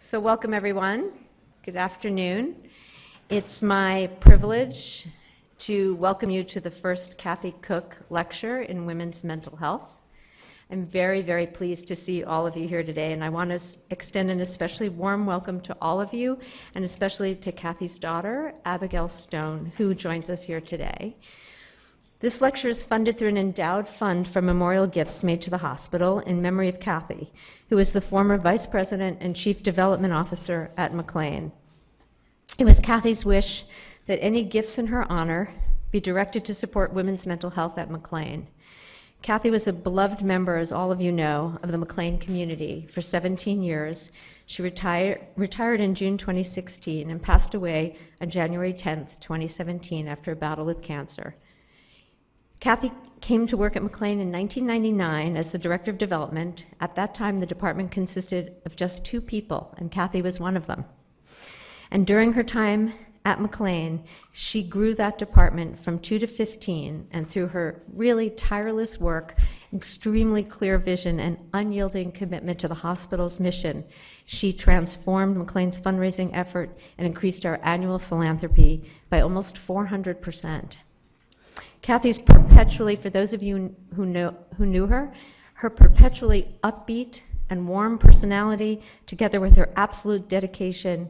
So, welcome everyone. Good afternoon. It's my privilege to welcome you to the first Cathie Cook lecture in women's mental health. I'm very, very pleased to see all of you here today, and I want to extend an especially warm welcome to all of you, and especially to Cathie's daughter, Abigail Stone, who joins us here today. This lecture is funded through an endowed fund from memorial gifts made to the hospital in memory of Cathie, who was the former vice president and chief development officer at McLean. It was Cathie's wish that any gifts in her honor be directed to support women's mental health at McLean. Cathie was a beloved member, as all of you know, of the McLean community for 17 years. She retired, retired in June 2016 and passed away on January 10th, 2017, after a battle with cancer. Cathie came to work at McLean in 1999 as the Director of Development. At that time, the department consisted of just two people, and Cathie was one of them. And during her time at McLean, she grew that department from 2 to 15, and through her really tireless work, extremely clear vision, and unyielding commitment to the hospital's mission, she transformed McLean's fundraising effort and increased our annual philanthropy by almost 400 percent. Cathie's perpetually, for those of you who know who knew her, her perpetually upbeat and warm personality, together with her absolute dedication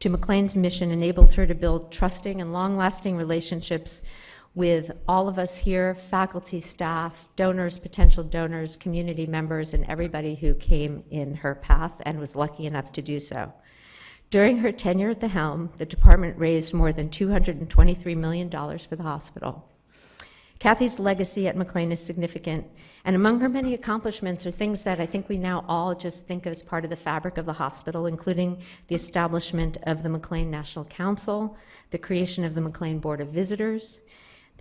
to McLean's mission, enabled her to build trusting and long-lasting relationships with all of us here, faculty, staff, donors, potential donors, community members, and everybody who came in her path and was lucky enough to do so. During her tenure at the helm, the department raised more than $223 million for the hospital. Cathie's legacy at McLean is significant, and among her many accomplishments are things that I think we now all just think of as part of the fabric of the hospital, including the establishment of the McLean National Council, the creation of the McLean Board of Visitors,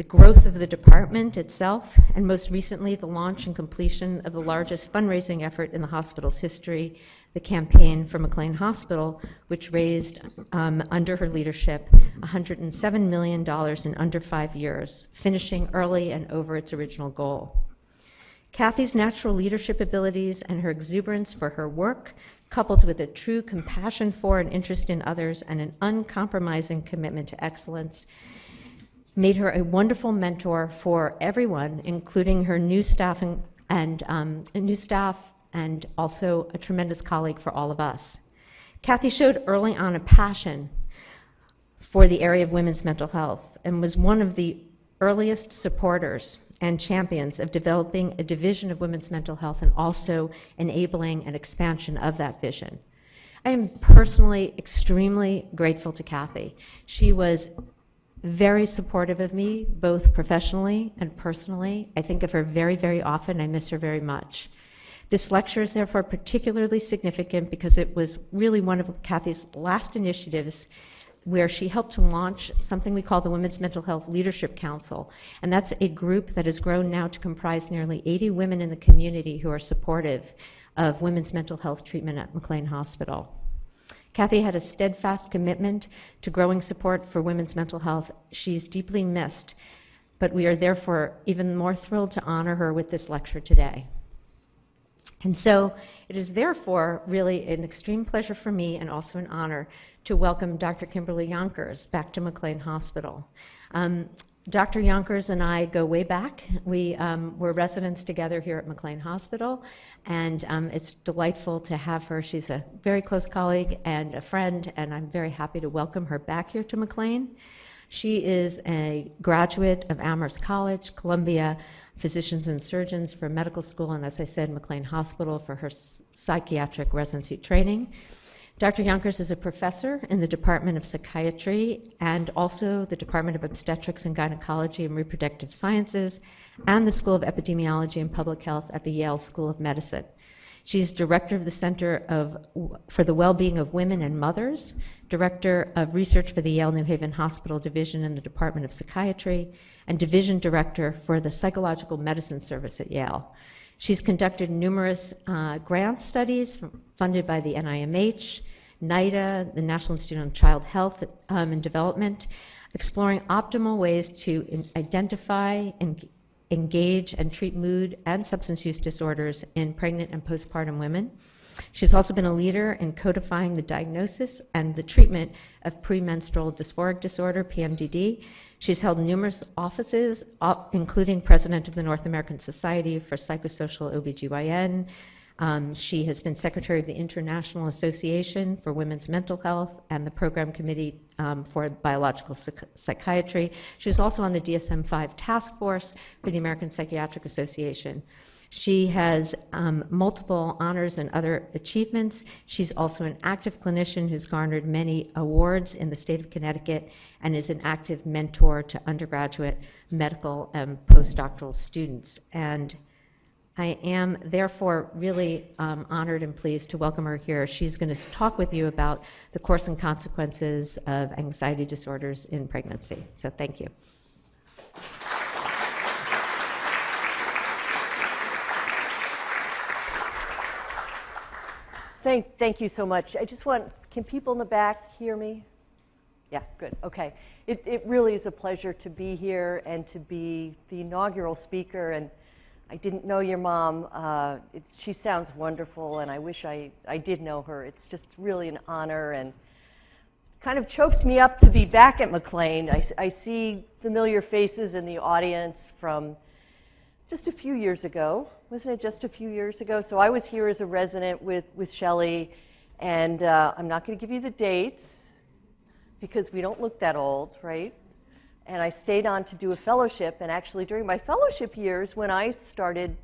the growth of the department itself, and most recently, the launch and completion of the largest fundraising effort in the hospital's history, the campaign for McLean Hospital, which raised, um, under her leadership, $107 million in under five years, finishing early and over its original goal. Cathie's natural leadership abilities and her exuberance for her work, coupled with a true compassion for and interest in others and an uncompromising commitment to excellence, made her a wonderful mentor for everyone, including her new staff and, and um, new staff, and also a tremendous colleague for all of us. Cathie showed early on a passion for the area of women's mental health and was one of the earliest supporters and champions of developing a division of women's mental health and also enabling an expansion of that vision. I am personally extremely grateful to Cathie. She was very supportive of me, both professionally and personally. I think of her very, very often. I miss her very much. This lecture is therefore particularly significant because it was really one of Cathie's last initiatives where she helped to launch something we call the Women's Mental Health Leadership Council. And that's a group that has grown now to comprise nearly 80 women in the community who are supportive of women's mental health treatment at McLean Hospital. Cathie had a steadfast commitment to growing support for women's mental health. She's deeply missed, but we are therefore even more thrilled to honor her with this lecture today. And so it is therefore really an extreme pleasure for me and also an honor to welcome Dr. Kimberly Yonkers back to McLean Hospital. Um, Dr. Yonkers and I go way back. We um, were residents together here at McLean Hospital, and um, it's delightful to have her. She's a very close colleague and a friend, and I'm very happy to welcome her back here to McLean. She is a graduate of Amherst College, Columbia Physicians and Surgeons for medical school, and as I said, McLean Hospital for her psychiatric residency training. Dr. Yonkers is a professor in the Department of Psychiatry and also the Department of Obstetrics and Gynecology and Reproductive Sciences and the School of Epidemiology and Public Health at the Yale School of Medicine. She's director of the Center of, for the Well-Being of Women and Mothers, director of research for the Yale New Haven Hospital Division in the Department of Psychiatry, and division director for the Psychological Medicine Service at Yale. She's conducted numerous uh, grant studies funded by the NIMH, NIDA, the National Institute on Child Health um, and Development, exploring optimal ways to in- identify and engage and treat mood and substance use disorders in pregnant and postpartum women. She's also been a leader in codifying the diagnosis and the treatment of premenstrual dysphoric disorder, PMDD. She's held numerous offices, including president of the North American Society for Psychosocial OBGYN. Um, she has been secretary of the International Association for Women's Mental Health and the Program Committee um, for Biological Psych- Psychiatry. She was also on the DSM 5 task force for the American Psychiatric Association. She has um, multiple honors and other achievements. She's also an active clinician who's garnered many awards in the state of Connecticut and is an active mentor to undergraduate medical and postdoctoral students. And I am therefore really um, honored and pleased to welcome her here. She's going to talk with you about the course and consequences of anxiety disorders in pregnancy. So, thank you. Thank, thank you so much. I just want, can people in the back hear me? Yeah, good. Okay. It, it really is a pleasure to be here and to be the inaugural speaker. And I didn't know your mom. Uh, it, she sounds wonderful, and I wish I, I did know her. It's just really an honor and kind of chokes me up to be back at McLean. I, I see familiar faces in the audience from just a few years ago. Wasn't it just a few years ago? So I was here as a resident with, with Shelley, and uh, I'm not going to give you the dates because we don't look that old, right? And I stayed on to do a fellowship, and actually during my fellowship years, when I started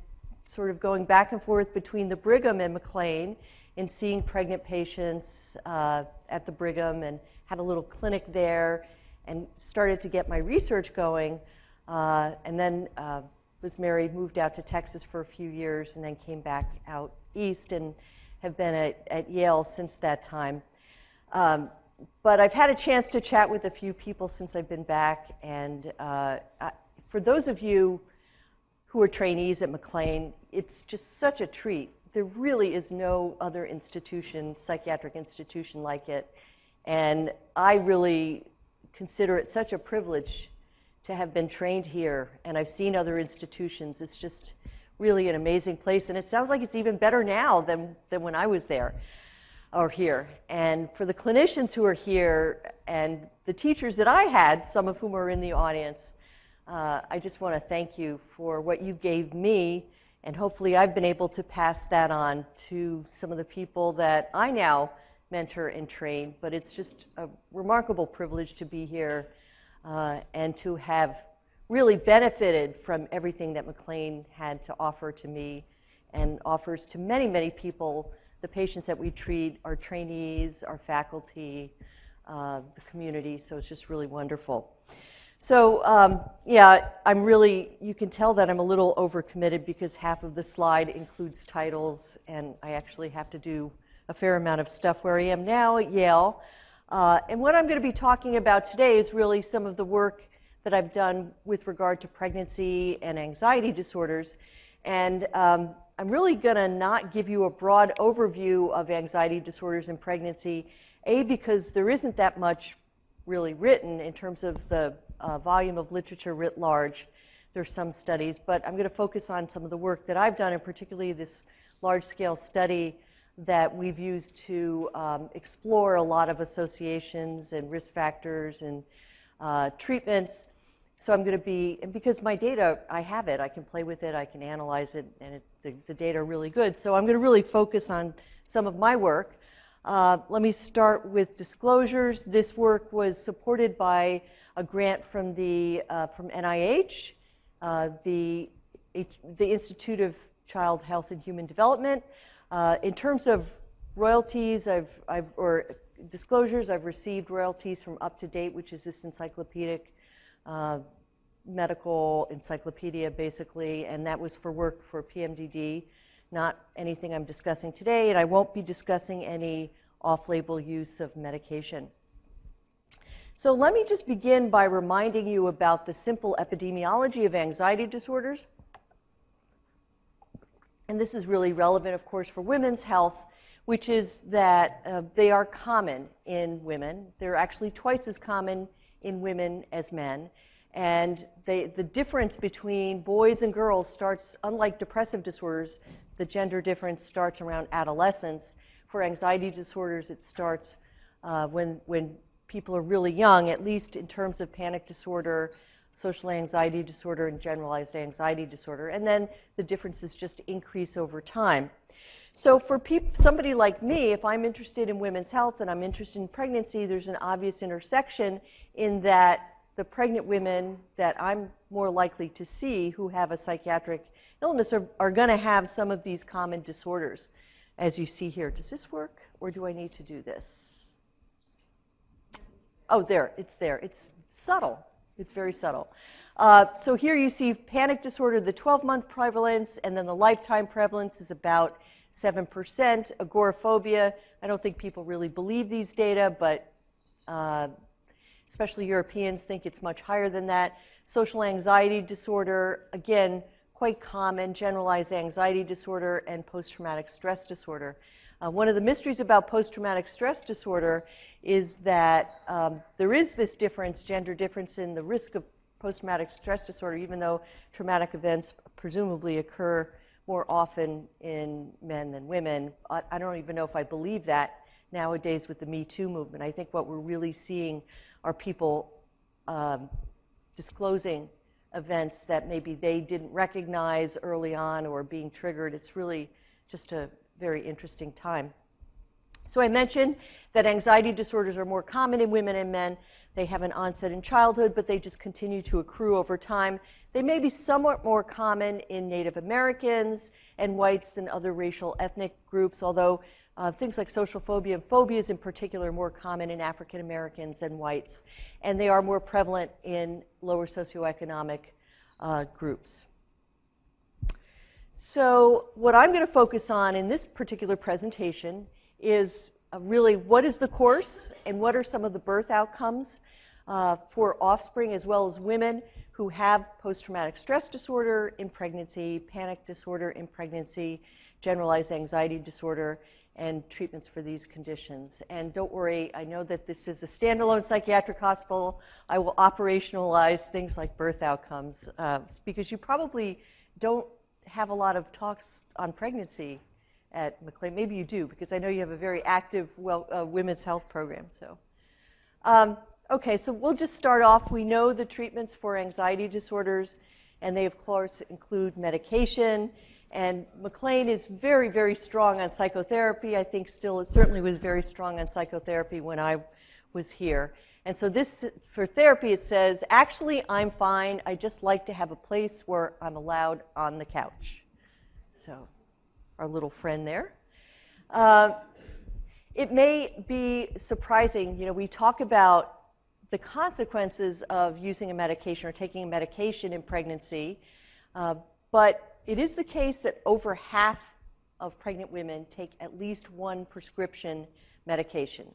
sort of going back and forth between the Brigham and McLean and seeing pregnant patients uh, at the Brigham and had a little clinic there and started to get my research going, uh, and then uh, was married, moved out to Texas for a few years, and then came back out east and have been at, at Yale since that time. Um, but I've had a chance to chat with a few people since I've been back, and uh, I, for those of you who are trainees at McLean, it's just such a treat. There really is no other institution, psychiatric institution like it, and I really consider it such a privilege to have been trained here, and I've seen other institutions. It's just really an amazing place, and it sounds like it's even better now than, than when I was there or here. And for the clinicians who are here and the teachers that I had, some of whom are in the audience, uh, I just want to thank you for what you gave me, and hopefully I've been able to pass that on to some of the people that I now mentor and train. But it's just a remarkable privilege to be here uh, and to have really benefited from everything that McLean had to offer to me and offers to many, many people. The patients that we treat, our trainees, our faculty, uh, the community, so it's just really wonderful. So, um, yeah, I'm really, you can tell that I'm a little overcommitted because half of the slide includes titles, and I actually have to do a fair amount of stuff where I am now at Yale. Uh, and what I'm going to be talking about today is really some of the work that I've done with regard to pregnancy and anxiety disorders. And um, I'm really going to not give you a broad overview of anxiety disorders in pregnancy, A, because there isn't that much really written in terms of the uh, volume of literature writ large. There's some studies, but I'm going to focus on some of the work that I've done, and particularly this large scale study that we've used to um, explore a lot of associations and risk factors and uh, treatments. So I'm going to be, and because my data, I have it, I can play with it, I can analyze it, and it, the, the, data are really good. So I'm going to really focus on some of my work. Uh, let me start with disclosures. This work was supported by a grant from the uh, from NIH, uh, the the Institute of Child Health and Human Development. Uh, in terms of royalties, I've, I've, or disclosures, I've received royalties from UpToDate, which is this encyclopedic uh, medical encyclopedia, basically, and that was for work for PMDD, not anything I'm discussing today, and I won't be discussing any off label use of medication. So let me just begin by reminding you about the simple epidemiology of anxiety disorders and this is really relevant, of course, for women's health, which is that uh, they are common in women. They're actually twice as common in women as men. And they, the difference between boys and girls starts, unlike depressive disorders, the gender difference starts around adolescence. For anxiety disorders, it starts uh, when, when people are really young, at least in terms of panic disorder, social anxiety disorder, and generalized anxiety disorder. And then the differences just increase over time. So for peop- somebody like me, if I'm interested in women's health and I'm interested in pregnancy, there's an obvious intersection in that the pregnant women that I'm more likely to see who have a psychiatric illness are, are going to have some of these common disorders, as you see here. Does this work, or do I need to do this? Oh, there, it's there. It's subtle. It's very subtle. Uh, so here you see panic disorder, the 12 month prevalence, and then the lifetime prevalence is about 7%. Agoraphobia, I don't think people really believe these data, but uh, especially Europeans think it's much higher than that. Social anxiety disorder, again, quite common, generalized anxiety disorder and post traumatic stress disorder. Uh, one of the mysteries about post traumatic stress disorder is that um, there is this difference, gender difference, in the risk of post traumatic stress disorder, even though traumatic events presumably occur more often in men than women. I, I don't even know if I believe that nowadays with the Me Too movement. I think what we're really seeing are people um, disclosing events that maybe they didn't recognize early on or being triggered. It's really just a very interesting time. So I mentioned that anxiety disorders are more common in women and men. They have an onset in childhood, but they just continue to accrue over time. They may be somewhat more common in Native Americans and whites than other racial ethnic groups, although uh, things like social phobia and phobias in particular are more common in African Americans and whites, and they are more prevalent in lower socioeconomic uh, groups. So, what I'm going to focus on in this particular presentation is uh, really what is the course and what are some of the birth outcomes uh, for offspring as well as women who have post traumatic stress disorder in pregnancy, panic disorder in pregnancy, generalized anxiety disorder, and treatments for these conditions. And don't worry, I know that this is a standalone psychiatric hospital. I will operationalize things like birth outcomes uh, because you probably don't have a lot of talks on pregnancy at McLean. Maybe you do, because I know you have a very active well, uh, women's health program. So, um, okay, so we'll just start off. We know the treatments for anxiety disorders, and they, of course, include medication. And McLean is very, very strong on psychotherapy. I think still, it certainly was very strong on psychotherapy when I was here. And so this, for therapy, it says, actually, I'm fine. I just like to have a place where I'm allowed on the couch. So, our little friend there. Uh, it may be surprising, you know, we talk about the consequences of using a medication or taking a medication in pregnancy, uh, but it is the case that over half of pregnant women take at least one prescription medication.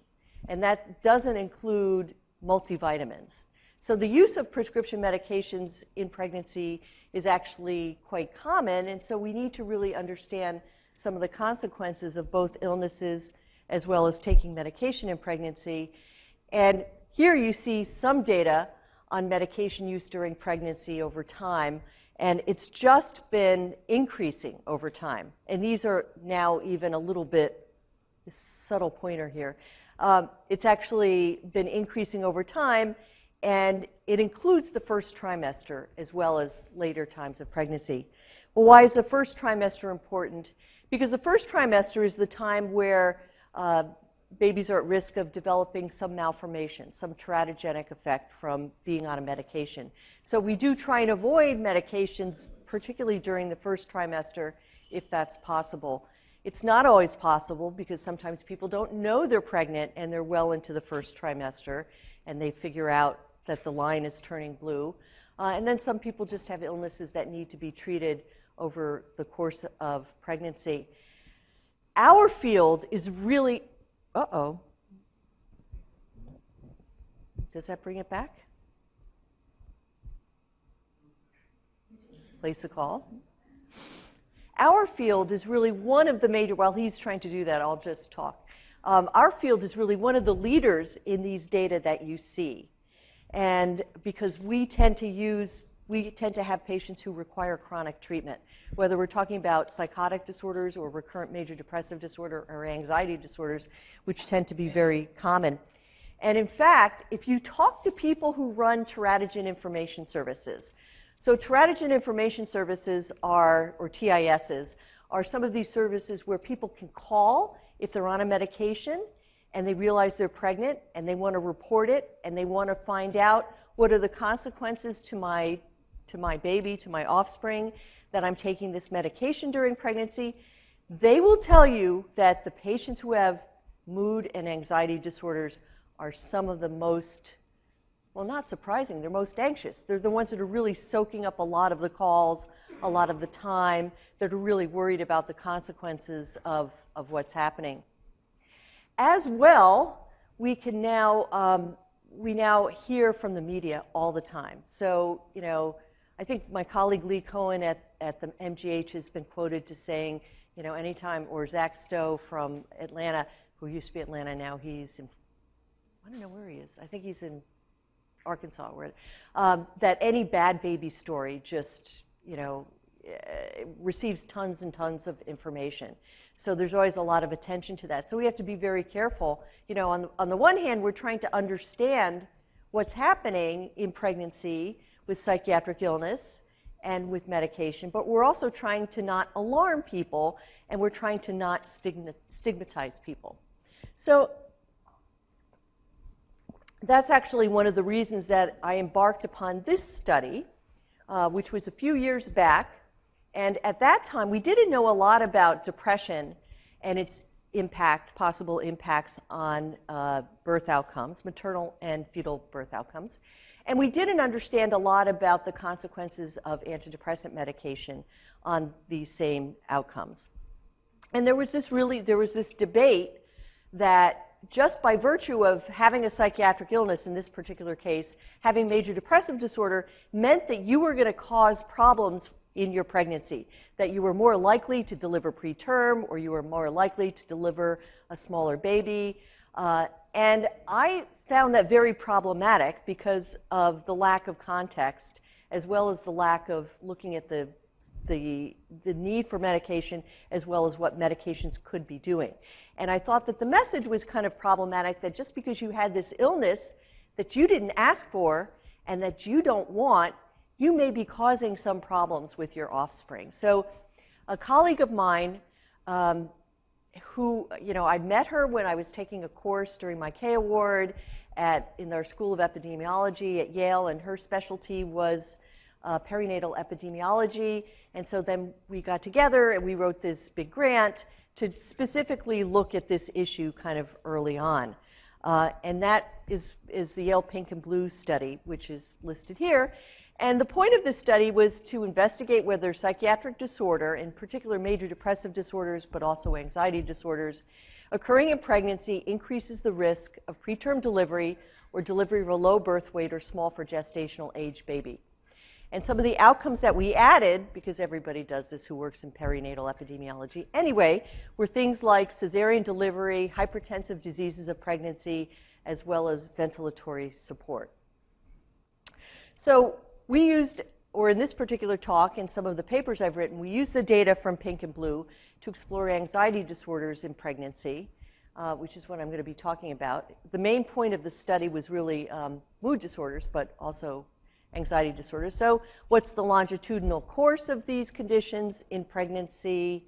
And that doesn't include multivitamins. So the use of prescription medications in pregnancy is actually quite common, and so we need to really understand some of the consequences of both illnesses as well as taking medication in pregnancy. And here you see some data on medication use during pregnancy over time, and it's just been increasing over time. And these are now even a little bit subtle pointer here. Um, it's actually been increasing over time, and it includes the first trimester as well as later times of pregnancy. Well, why is the first trimester important? Because the first trimester is the time where uh, babies are at risk of developing some malformation, some teratogenic effect from being on a medication. So we do try and avoid medications, particularly during the first trimester, if that's possible. It's not always possible because sometimes people don't know they're pregnant and they're well into the first trimester and they figure out that the line is turning blue. Uh, and then some people just have illnesses that need to be treated over the course of pregnancy. Our field is really, uh oh. Does that bring it back? Place a call. Our field is really one of the major, while he's trying to do that, I'll just talk. Um, our field is really one of the leaders in these data that you see. And because we tend to use, we tend to have patients who require chronic treatment, whether we're talking about psychotic disorders or recurrent major depressive disorder or anxiety disorders, which tend to be very common. And in fact, if you talk to people who run teratogen information services, so teratogen information services are, or TISs, are some of these services where people can call if they're on a medication and they realize they're pregnant and they want to report it and they want to find out what are the consequences to my, to my baby, to my offspring, that I'm taking this medication during pregnancy. They will tell you that the patients who have mood and anxiety disorders are some of the most, well, not surprising, they're most anxious. They're the ones that are really soaking up a lot of the calls, a lot of the time, that are really worried about the consequences of, of what's happening. As well, we can now, um, we now hear from the media all the time. So, you know, I think my colleague Lee Cohen at, at the MGH has been quoted to saying, you know, anytime, or Zach Stowe from Atlanta, who used to be Atlanta, now he's in, I don't know where he is. I think he's in Arkansas, where, um, that any bad baby story just, you know, uh, receives tons and tons of information. So there's always a lot of attention to that. So we have to be very careful. You know, on the, on the one hand, we're trying to understand what's happening in pregnancy with psychiatric illness and with medication, but we're also trying to not alarm people and we're trying to not stigmatize people. So that's actually one of the reasons that I embarked upon this study, uh, which was a few years back and at that time, we didn't know a lot about depression and its impact, possible impacts on uh, birth outcomes, maternal and fetal birth outcomes. And we didn't understand a lot about the consequences of antidepressant medication on these same outcomes. And there was this really, there was this debate that just by virtue of having a psychiatric illness, in this particular case, having major depressive disorder, meant that you were going to cause problems in your pregnancy, that you were more likely to deliver preterm or you were more likely to deliver a smaller baby. Uh, and I found that very problematic because of the lack of context, as well as the lack of looking at the, the, the need for medication, as well as what medications could be doing. And I thought that the message was kind of problematic that just because you had this illness that you didn't ask for and that you don't want, you may be causing some problems with your offspring. So, a colleague of mine, um, who, you know, I met her when I was taking a course during my K Award at, in our School of Epidemiology at Yale, and her specialty was uh, perinatal epidemiology. And so then we got together and we wrote this big grant to specifically look at this issue kind of early on. Uh, and that is, is the Yale Pink and Blue study, which is listed here. And the point of this study was to investigate whether psychiatric disorder, in particular major depressive disorders, but also anxiety disorders, occurring in pregnancy increases the risk of preterm delivery or delivery of a low birth weight or small for gestational age baby. And some of the outcomes that we added, because everybody does this who works in perinatal epidemiology anyway, were things like cesarean delivery, hypertensive diseases of pregnancy, as well as ventilatory support. So we used, or in this particular talk, in some of the papers I've written, we used the data from Pink and Blue to explore anxiety disorders in pregnancy, uh, which is what I'm going to be talking about. The main point of the study was really um, mood disorders, but also anxiety disorders. So, what's the longitudinal course of these conditions in pregnancy?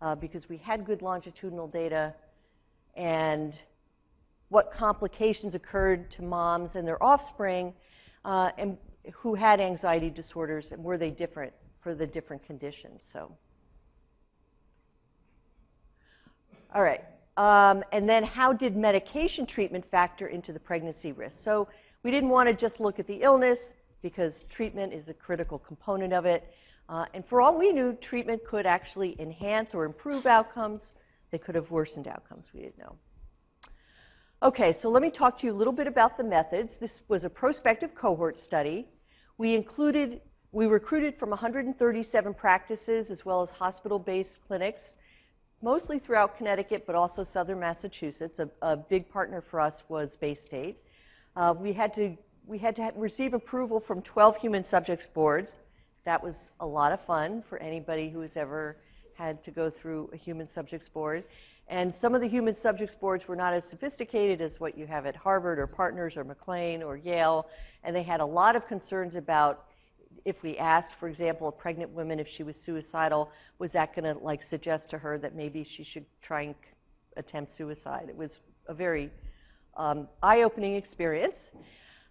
Uh, because we had good longitudinal data, and what complications occurred to moms and their offspring. Uh, and who had anxiety disorders and were they different for the different conditions. So, all right. Um, and then how did medication treatment factor into the pregnancy risk? So we didn't want to just look at the illness because treatment is a critical component of it. Uh, and for all we knew, treatment could actually enhance or improve outcomes. They could have worsened outcomes. We didn't know. Okay, so let me talk to you a little bit about the methods. This was a prospective cohort study. We included, we recruited from 137 practices as well as hospital-based clinics, mostly throughout Connecticut, but also southern Massachusetts. A, a big partner for us was Baystate. Uh, we had to we had to receive approval from 12 human subjects boards. That was a lot of fun for anybody who has ever had to go through a human subjects board. And some of the human subjects boards were not as sophisticated as what you have at Harvard or Partners or McLean or Yale. And they had a lot of concerns about if we asked, for example, a pregnant woman if she was suicidal, was that going to like suggest to her that maybe she should try and attempt suicide? It was a very um, eye-opening experience.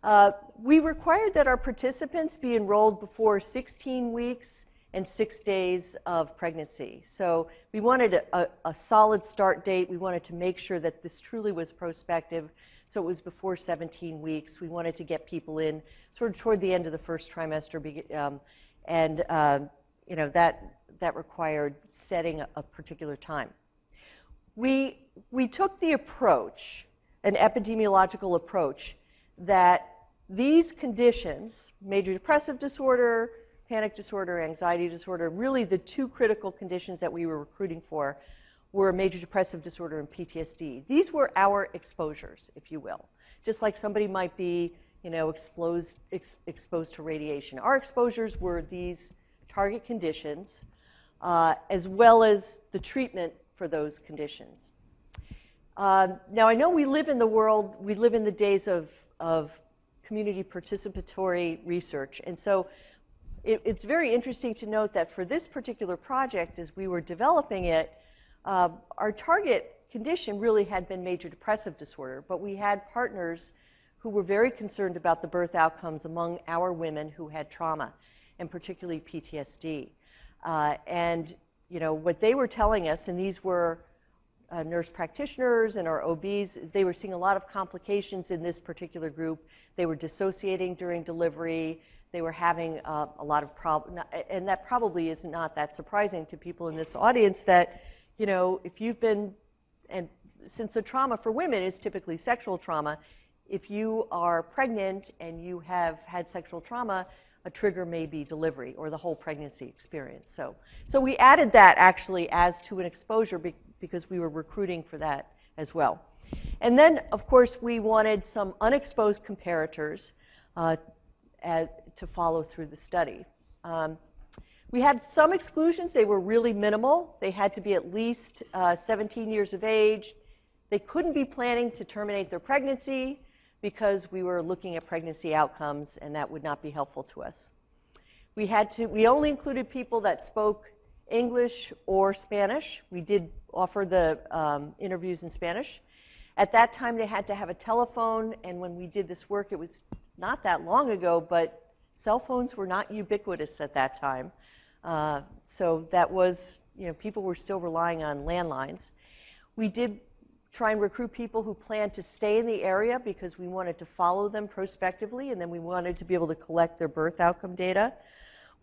Uh, we required that our participants be enrolled before 16 weeks and six days of pregnancy. So we wanted a, a, a, solid start date. We wanted to make sure that this truly was prospective. So it was before 17 weeks. We wanted to get people in sort of toward the end of the first trimester, um, and uh, you know that that required setting a, a particular time. We we took the approach, an epidemiological approach, that these conditions, major depressive disorder, panic disorder, anxiety disorder, really the two critical conditions that we were recruiting for were major depressive disorder and PTSD. These were our exposures, if you will. Just like somebody might be, you know, exposed, ex- exposed to radiation. Our exposures were these target conditions, uh, as well as the treatment for those conditions. Uh, now, I know we live in the world, we live in the days of, of community participatory research. And so it, it's very interesting to note that for this particular project, as we were developing it, uh, our target condition really had been major depressive disorder, but we had partners who were very concerned about the birth outcomes among our women who had trauma, and particularly PTSD. Uh, and you know what they were telling us, and these were uh, nurse practitioners and our OBs, they were seeing a lot of complications in this particular group. They were dissociating during delivery. They were having uh, a lot of problems, and that probably is not that surprising to people in this audience. That you know, if you've been, and since the trauma for women is typically sexual trauma, if you are pregnant and you have had sexual trauma, a trigger may be delivery or the whole pregnancy experience. So, so we added that actually as to an exposure because we were recruiting for that as well. And then, of course, we wanted some unexposed comparators uh, at, to follow through the study. Um, we had some exclusions. They were really minimal. They had to be at least uh, 17 years of age. They couldn't be planning to terminate their pregnancy because we were looking at pregnancy outcomes, and that would not be helpful to us. We had to. We only included people that spoke English or Spanish. We did offer the um, interviews in Spanish. At that time, they had to have a telephone, and when we did this work, it was not that long ago, but cell phones were not ubiquitous at that time. Uh, so that was, you know, people were still relying on landlines. We did try and recruit people who planned to stay in the area because we wanted to follow them prospectively, and then we wanted to be able to collect their birth outcome data.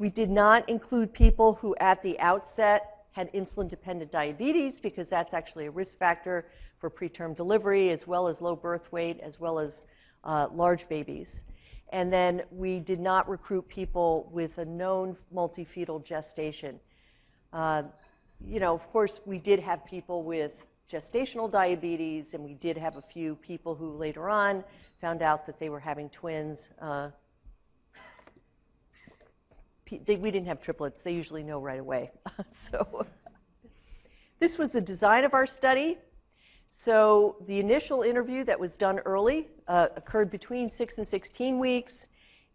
We did not include people who at the outset had insulin dependent diabetes because that's actually a risk factor for preterm delivery as well as low birth weight as well as uh, large babies. And then we did not recruit people with a known multifetal gestation. Uh, you know, of course, we did have people with gestational diabetes, and we did have a few people who later on found out that they were having twins. Uh, they, we didn't have triplets. They usually know right away. so this was the design of our study. So the initial interview that was done early uh, occurred between 6 and 16 weeks,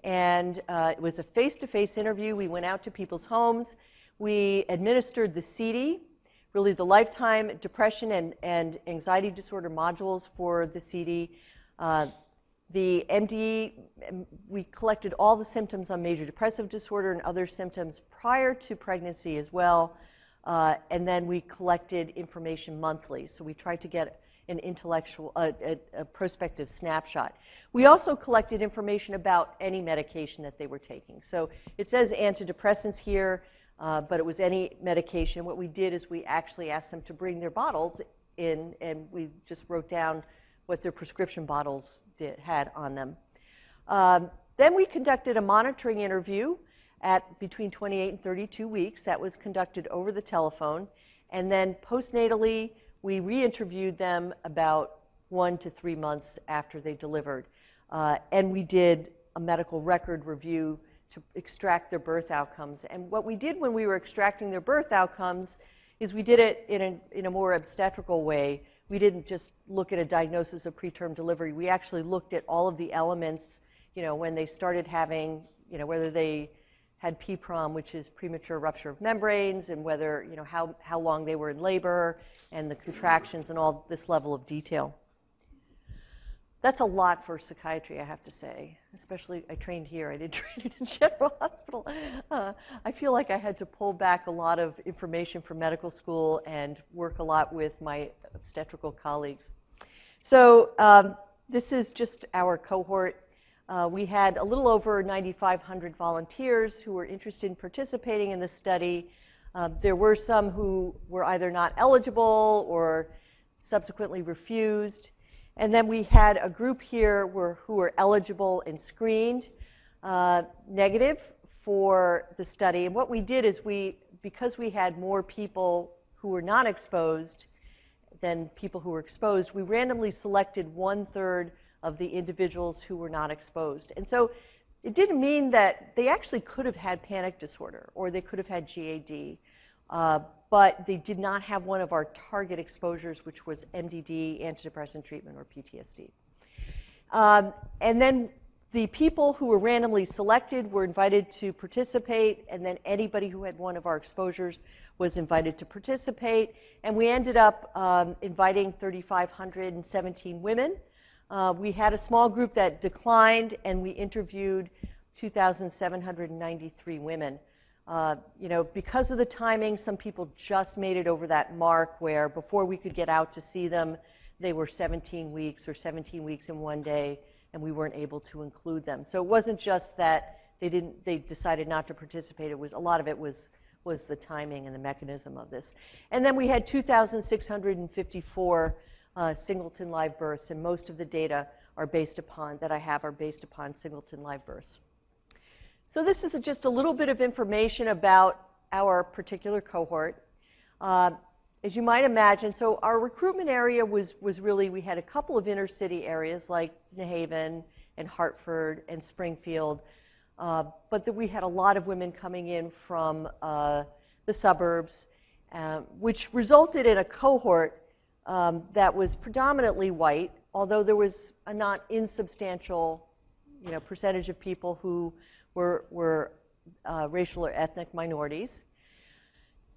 and uh, it was a face-to-face interview. We went out to people's homes. We administered the CD, really the lifetime depression and, and anxiety disorder modules for the CD. Uh, the MDE, we collected all the symptoms on major depressive disorder and other symptoms prior to pregnancy as well. Uh, and then we collected information monthly. So we tried to get an intellectual, uh, a, a, prospective snapshot. We also collected information about any medication that they were taking. So it says antidepressants here, uh, but it was any medication. What we did is we actually asked them to bring their bottles in, and we just wrote down what their prescription bottles did, had on them. Um, then we conducted a monitoring interview at between 28 and 32 weeks. That was conducted over the telephone. And then postnatally, we re interviewed them about one to three months after they delivered. Uh, and we did a medical record review to extract their birth outcomes. And what we did when we were extracting their birth outcomes is we did it in a, in a more obstetrical way. We didn't just look at a diagnosis of preterm delivery. We actually looked at all of the elements, you know, when they started having, you know, whether they had PPROM, which is premature rupture of membranes, and whether, you know, how, how long they were in labor, and the contractions, and all this level of detail. That's a lot for psychiatry, I have to say. Especially, I trained here. I didn't train in General Hospital. Uh, I feel like I had to pull back a lot of information from medical school and work a lot with my obstetrical colleagues. So um, this is just our cohort. Uh, we had a little over 9,500 volunteers who were interested in participating in the study. Uh, there were some who were either not eligible or subsequently refused. And then we had a group here were, who were eligible and screened uh, negative for the study. And what we did is we, because we had more people who were not exposed than people who were exposed, we randomly selected one third of the individuals who were not exposed. And so it didn't mean that they actually could have had panic disorder or they could have had GAD. Uh, but they did not have one of our target exposures, which was MDD, antidepressant treatment, or PTSD. Um, and then the people who were randomly selected were invited to participate, and then anybody who had one of our exposures was invited to participate. And we ended up um, inviting 3,517 women. Uh, we had a small group that declined, and we interviewed 2,793 women. Uh, you know, because of the timing, some people just made it over that mark where before we could get out to see them, they were 17 weeks or 17 weeks in one day, and we weren't able to include them. So it wasn't just that they didn't, they decided not to participate. It was a lot of it was was the timing and the mechanism of this. And then we had 2,654 uh, singleton live births, and most of the data are based upon that I have are based upon singleton live births. So this is just a little bit of information about our particular cohort. Uh, as you might imagine, so our recruitment area was, was really, we had a couple of inner city areas like New Haven and Hartford and Springfield, uh, but we had a lot of women coming in from uh, the suburbs, uh, which resulted in a cohort um, that was predominantly white, although there was a not insubstantial you know, percentage of people who were, were uh, racial or ethnic minorities.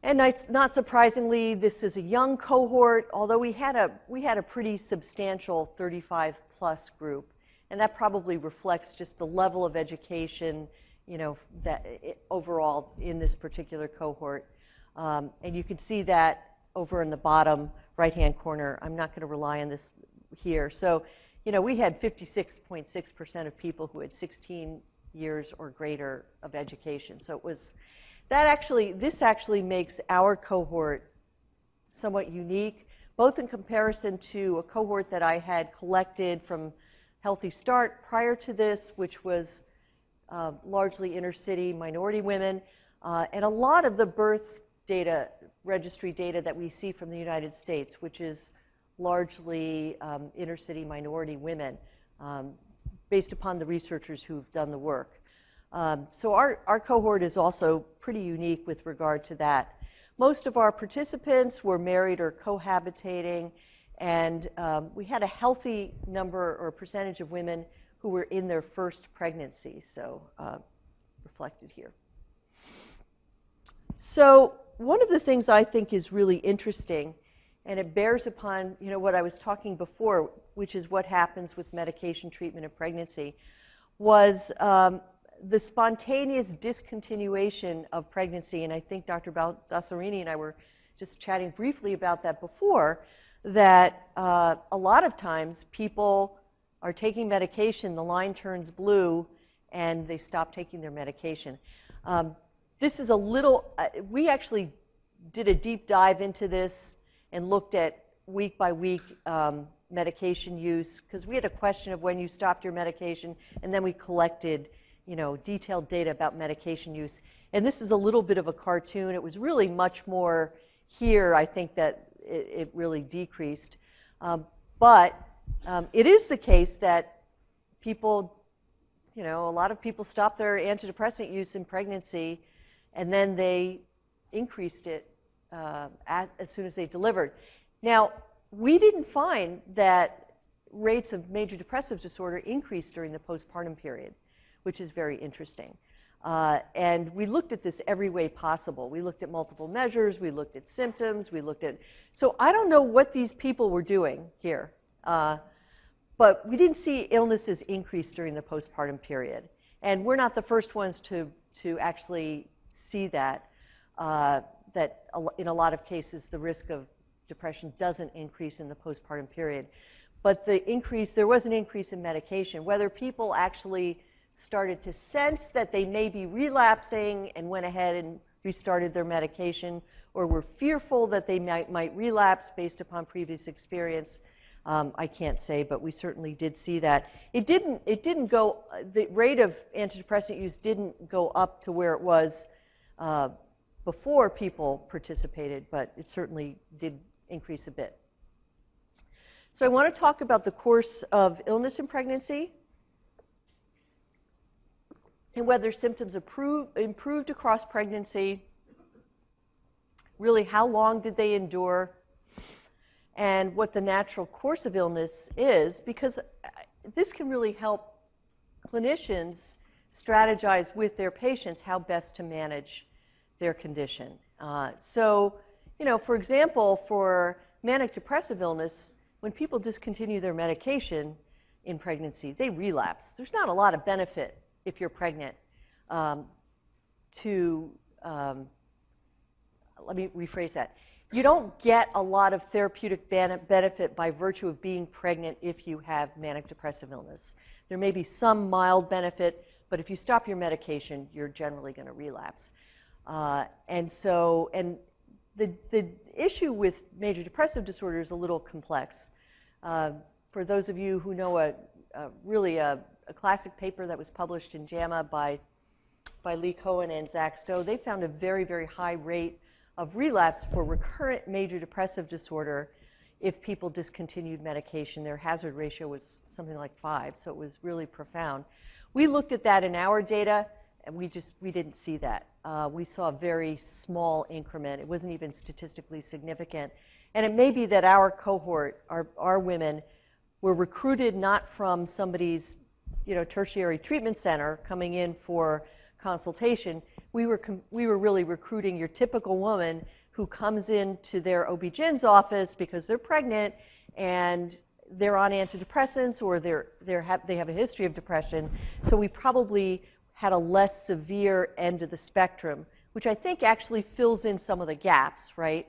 And not surprisingly, this is a young cohort, although we had a, we had a pretty substantial 35 plus group. And that probably reflects just the level of education, you know, that overall in this particular cohort. Um, and you can see that over in the bottom right-hand corner. I'm not going to rely on this here. So, you know, we had 56.6% of people who had 16 years or greater of education. So it was that actually, this actually makes our cohort somewhat unique, both in comparison to a cohort that I had collected from Healthy Start prior to this, which was uh, largely inner city minority women, uh, and a lot of the birth data, registry data that we see from the United States, which is largely um, inner city minority women. Um, based upon the researchers who've done the work. Um, so our, our cohort is also pretty unique with regard to that. Most of our participants were married or cohabitating, and um, we had a healthy number or percentage of women who were in their first pregnancy, so uh, reflected here. So one of the things I think is really interesting and it bears upon you know what I was talking before, which is what happens with medication treatment of pregnancy, was um, the spontaneous discontinuation of pregnancy. And I think Dr. Baldessarini and I were just chatting briefly about that before. That uh, a lot of times people are taking medication, the line turns blue, and they stop taking their medication. Um, this is a little, uh, we actually did a deep dive into this and looked at week by week um, medication use because we had a question of when you stopped your medication, and then we collected, you know, detailed data about medication use. And this is a little bit of a cartoon. It was really much more here. I think that it, it really decreased, um, but um, it is the case that people, you know, a lot of people stopped their antidepressant use in pregnancy and then they increased it uh, at, as soon as they delivered. Now, we didn't find that rates of major depressive disorder increased during the postpartum period, which is very interesting. Uh, and we looked at this every way possible. We looked at multiple measures, we looked at symptoms, we looked at. So I don't know what these people were doing here, uh, but we didn't see illnesses increase during the postpartum period. And we're not the first ones to, to actually see that, uh, that in a lot of cases the risk of depression doesn't increase in the postpartum period. But the increase, there was an increase in medication. Whether people actually started to sense that they may be relapsing and went ahead and restarted their medication, or were fearful that they might, might relapse based upon previous experience, um, I can't say, but we certainly did see that. It didn't, it didn't go, the rate of antidepressant use didn't go up to where it was uh, before people participated, but it certainly did increase a bit. So I want to talk about the course of illness in pregnancy and whether symptoms improve, improved across pregnancy, really how long did they endure, and what the natural course of illness is, because uh, this can really help clinicians strategize with their patients how best to manage their condition. Uh, so, you know, for example, for manic depressive illness, when people discontinue their medication in pregnancy, they relapse. There's not a lot of benefit if you're pregnant um, to, um, let me rephrase that. You don't get a lot of therapeutic benefit by virtue of being pregnant if you have manic depressive illness. There may be some mild benefit, but if you stop your medication, you're generally going to relapse. Uh, and so, and the, the issue with major depressive disorder is a little complex. Uh, for those of you who know a, a really a, a, classic paper that was published in JAMA by, by Lee Cohen and Zach Stowe, they found a very, very high rate of relapse for recurrent major depressive disorder if people discontinued medication. Their hazard ratio was something like five, so it was really profound. We looked at that in our data, and we just we didn't see that. Uh, we saw a very small increment. It wasn't even statistically significant. And it may be that our cohort, our, our women, were recruited not from somebody's you know, tertiary treatment center coming in for consultation. We were, we were really recruiting your typical woman who comes into their OB-GYN's office because they're pregnant and they're on antidepressants or they're, they're ha- they have a history of depression. So we probably had a less severe end of the spectrum, which I think actually fills in some of the gaps, right?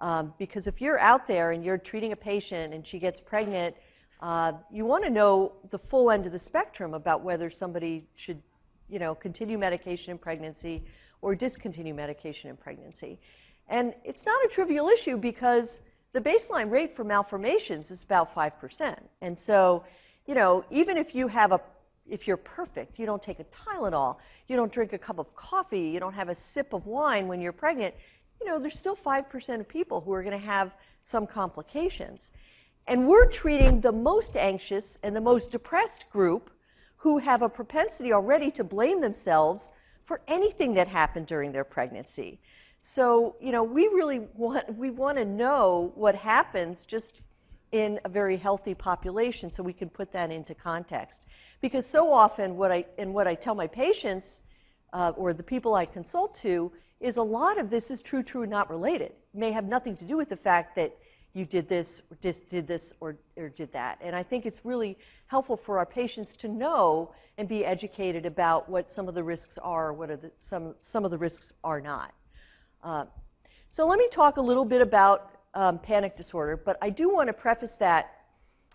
Um, because if you're out there and you're treating a patient and she gets pregnant, uh, you want to know the full end of the spectrum about whether somebody should, you know, continue medication in pregnancy or discontinue medication in pregnancy. And it's not a trivial issue because the baseline rate for malformations is about 5%. And so, you know, even if you have a if you're perfect, you don't take a Tylenol, you don't drink a cup of coffee, you don't have a sip of wine when you're pregnant, you know, there's still 5% of people who are going to have some complications. And we're treating the most anxious and the most depressed group who have a propensity already to blame themselves for anything that happened during their pregnancy. So, you know, we really want, we want to know what happens just in a very healthy population so we can put that into context. Because so often, what I, and what I tell my patients uh, or the people I consult to is a lot of this is true, true, not related. It may have nothing to do with the fact that you did this, or just did this, or, or did that. And I think it's really helpful for our patients to know and be educated about what some of the risks are, what are the, some, some of the risks are not. Uh, so let me talk a little bit about um, panic disorder, but I do want to preface that,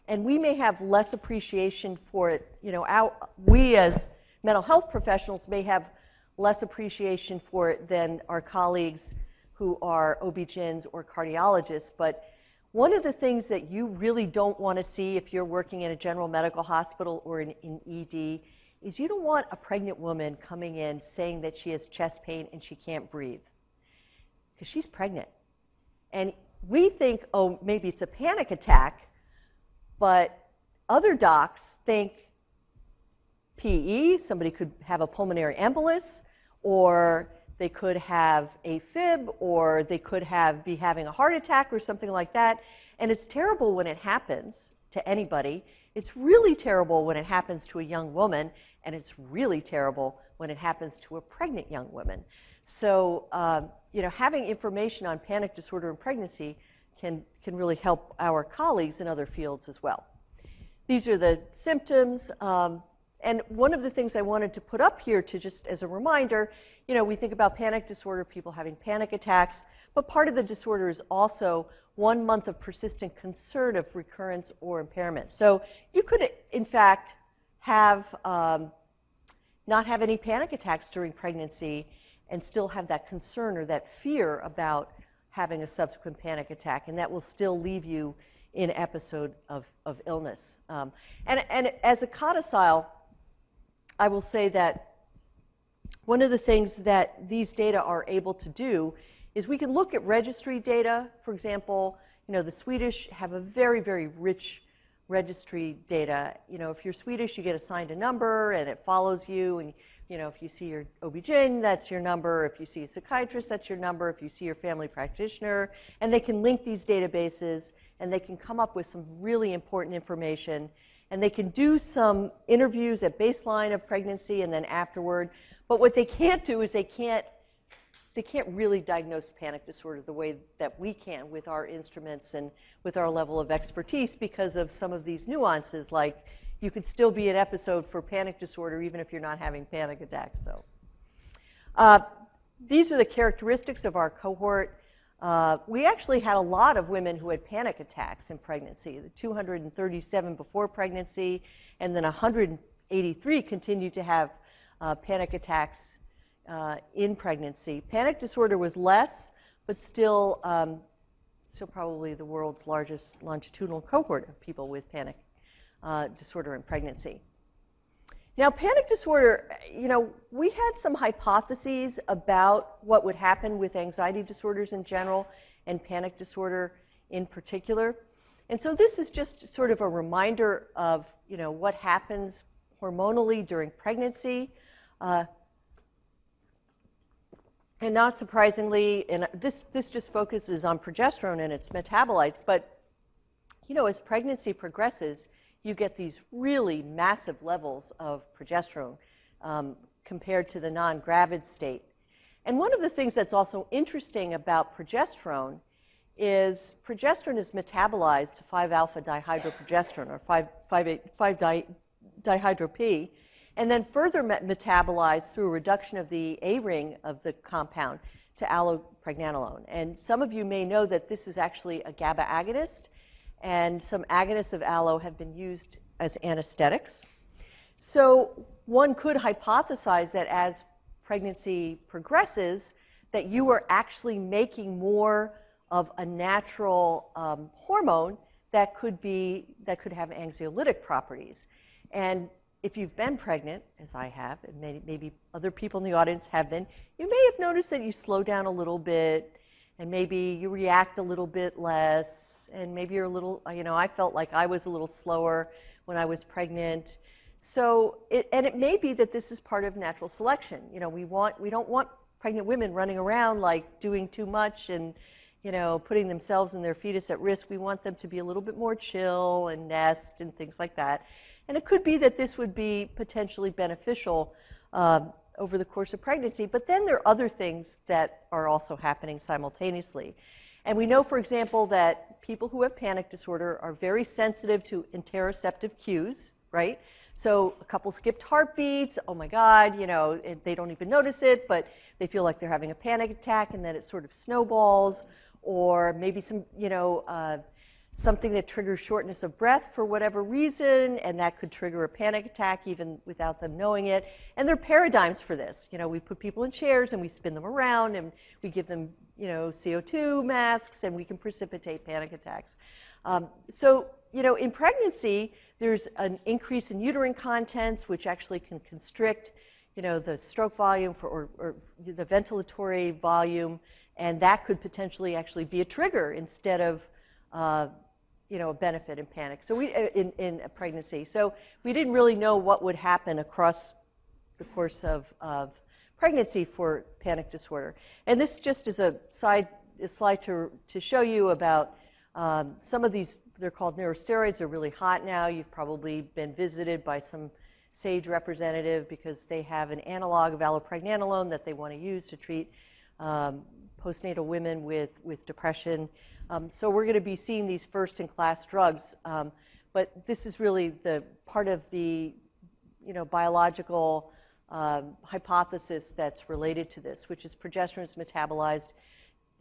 and we may have less appreciation for it. You know, our, we as mental health professionals may have less appreciation for it than our colleagues who are OB-GYNs or cardiologists. But one of the things that you really don't want to see if you're working in a general medical hospital or in, in ED is you don't want a pregnant woman coming in saying that she has chest pain and she can't breathe because she's pregnant. And we think, oh, maybe it's a panic attack, but other docs think PE, somebody could have a pulmonary embolus, or they could have AFib, or they could have be having a heart attack or something like that. And it's terrible when it happens to anybody. It's really terrible when it happens to a young woman, and it's really terrible when it happens to a pregnant young woman. So, um, you know, having information on panic disorder in pregnancy can, can really help our colleagues in other fields as well. These are the symptoms. Um, and one of the things I wanted to put up here to just as a reminder, you know, we think about panic disorder, people having panic attacks, but part of the disorder is also one month of persistent concern of recurrence or impairment. So you could, in fact, have um, not have any panic attacks during pregnancy and still have that concern or that fear about having a subsequent panic attack, and that will still leave you in episode of, of illness. Um, and, and as a codicil, I will say that one of the things that these data are able to do is we can look at registry data. For example, you know, the Swedish have a very, very rich registry data. You know, if you're Swedish, you get assigned a number and it follows you. And, you know, if you see your OB-GYN, that's your number. If you see a psychiatrist, that's your number. If you see your family practitioner. And they can link these databases and they can come up with some really important information. And they can do some interviews at baseline of pregnancy and then afterward. But what they can't do is they can't they can't really diagnose panic disorder the way that we can with our instruments and with our level of expertise because of some of these nuances like you could still be an episode for panic disorder even if you're not having panic attacks so uh, these are the characteristics of our cohort. Uh, we actually had a lot of women who had panic attacks in pregnancy. The 237 before pregnancy and then 183 continued to have uh, panic attacks uh, in pregnancy. Panic disorder was less, but still, um, still probably the world's largest longitudinal cohort of people with panic uh, disorder in pregnancy. Now, panic disorder, you know, we had some hypotheses about what would happen with anxiety disorders in general and panic disorder in particular. And so this is just sort of a reminder of, you know, what happens hormonally during pregnancy. Uh, and not surprisingly, and this, this just focuses on progesterone and its metabolites, but you know, as pregnancy progresses, you get these really massive levels of progesterone um, compared to the non gravid state. And one of the things that's also interesting about progesterone is progesterone is metabolized to 5 alpha dihydroprogesterone, or 5, 5, 5 di, dihydro-P, and then further metabolized through reduction of the A ring of the compound to allopregnanolone. And some of you may know that this is actually a GABA agonist, and some agonists of allo have been used as anesthetics. So one could hypothesize that as pregnancy progresses, that you are actually making more of a natural um, hormone that could be that could have anxiolytic properties. And if you've been pregnant, as I have, and maybe, maybe other people in the audience have been, you may have noticed that you slow down a little bit, and maybe you react a little bit less, and maybe you're a little, you know, I felt like I was a little slower when I was pregnant. So, it, and it may be that this is part of natural selection. You know, we want, we don't want pregnant women running around like doing too much and, you know, putting themselves and their fetus at risk. We want them to be a little bit more chill and nest and things like that. And it could be that this would be potentially beneficial um, over the course of pregnancy. But then there are other things that are also happening simultaneously. And we know, for example, that people who have panic disorder are very sensitive to interoceptive cues, right? So a couple skipped heartbeats, oh my God, you know, they don't even notice it, but they feel like they're having a panic attack and then it sort of snowballs. Or maybe some, you know, uh, something that triggers shortness of breath for whatever reason, and that could trigger a panic attack even without them knowing it. And there are paradigms for this. You know, we put people in chairs and we spin them around and we give them, you know, CO2 masks and we can precipitate panic attacks. Um, so, you know, in pregnancy, there's an increase in uterine contents, which actually can constrict, you know, the stroke volume for, or, or the ventilatory volume, and that could potentially actually be a trigger instead of uh, you know, a benefit in panic. So we uh, in in a pregnancy. So we didn't really know what would happen across the course of, of pregnancy for panic disorder. And this just is a side a slide to to show you about um, some of these. They're called neurosteroids. They're really hot now. You've probably been visited by some SAGE representative because they have an analog of allopregnanolone that they want to use to treat um, postnatal women with, with depression. Um, so we're going to be seeing these first-in-class drugs, um, but this is really the part of the you know, biological um, hypothesis that's related to this, which is progesterone is metabolized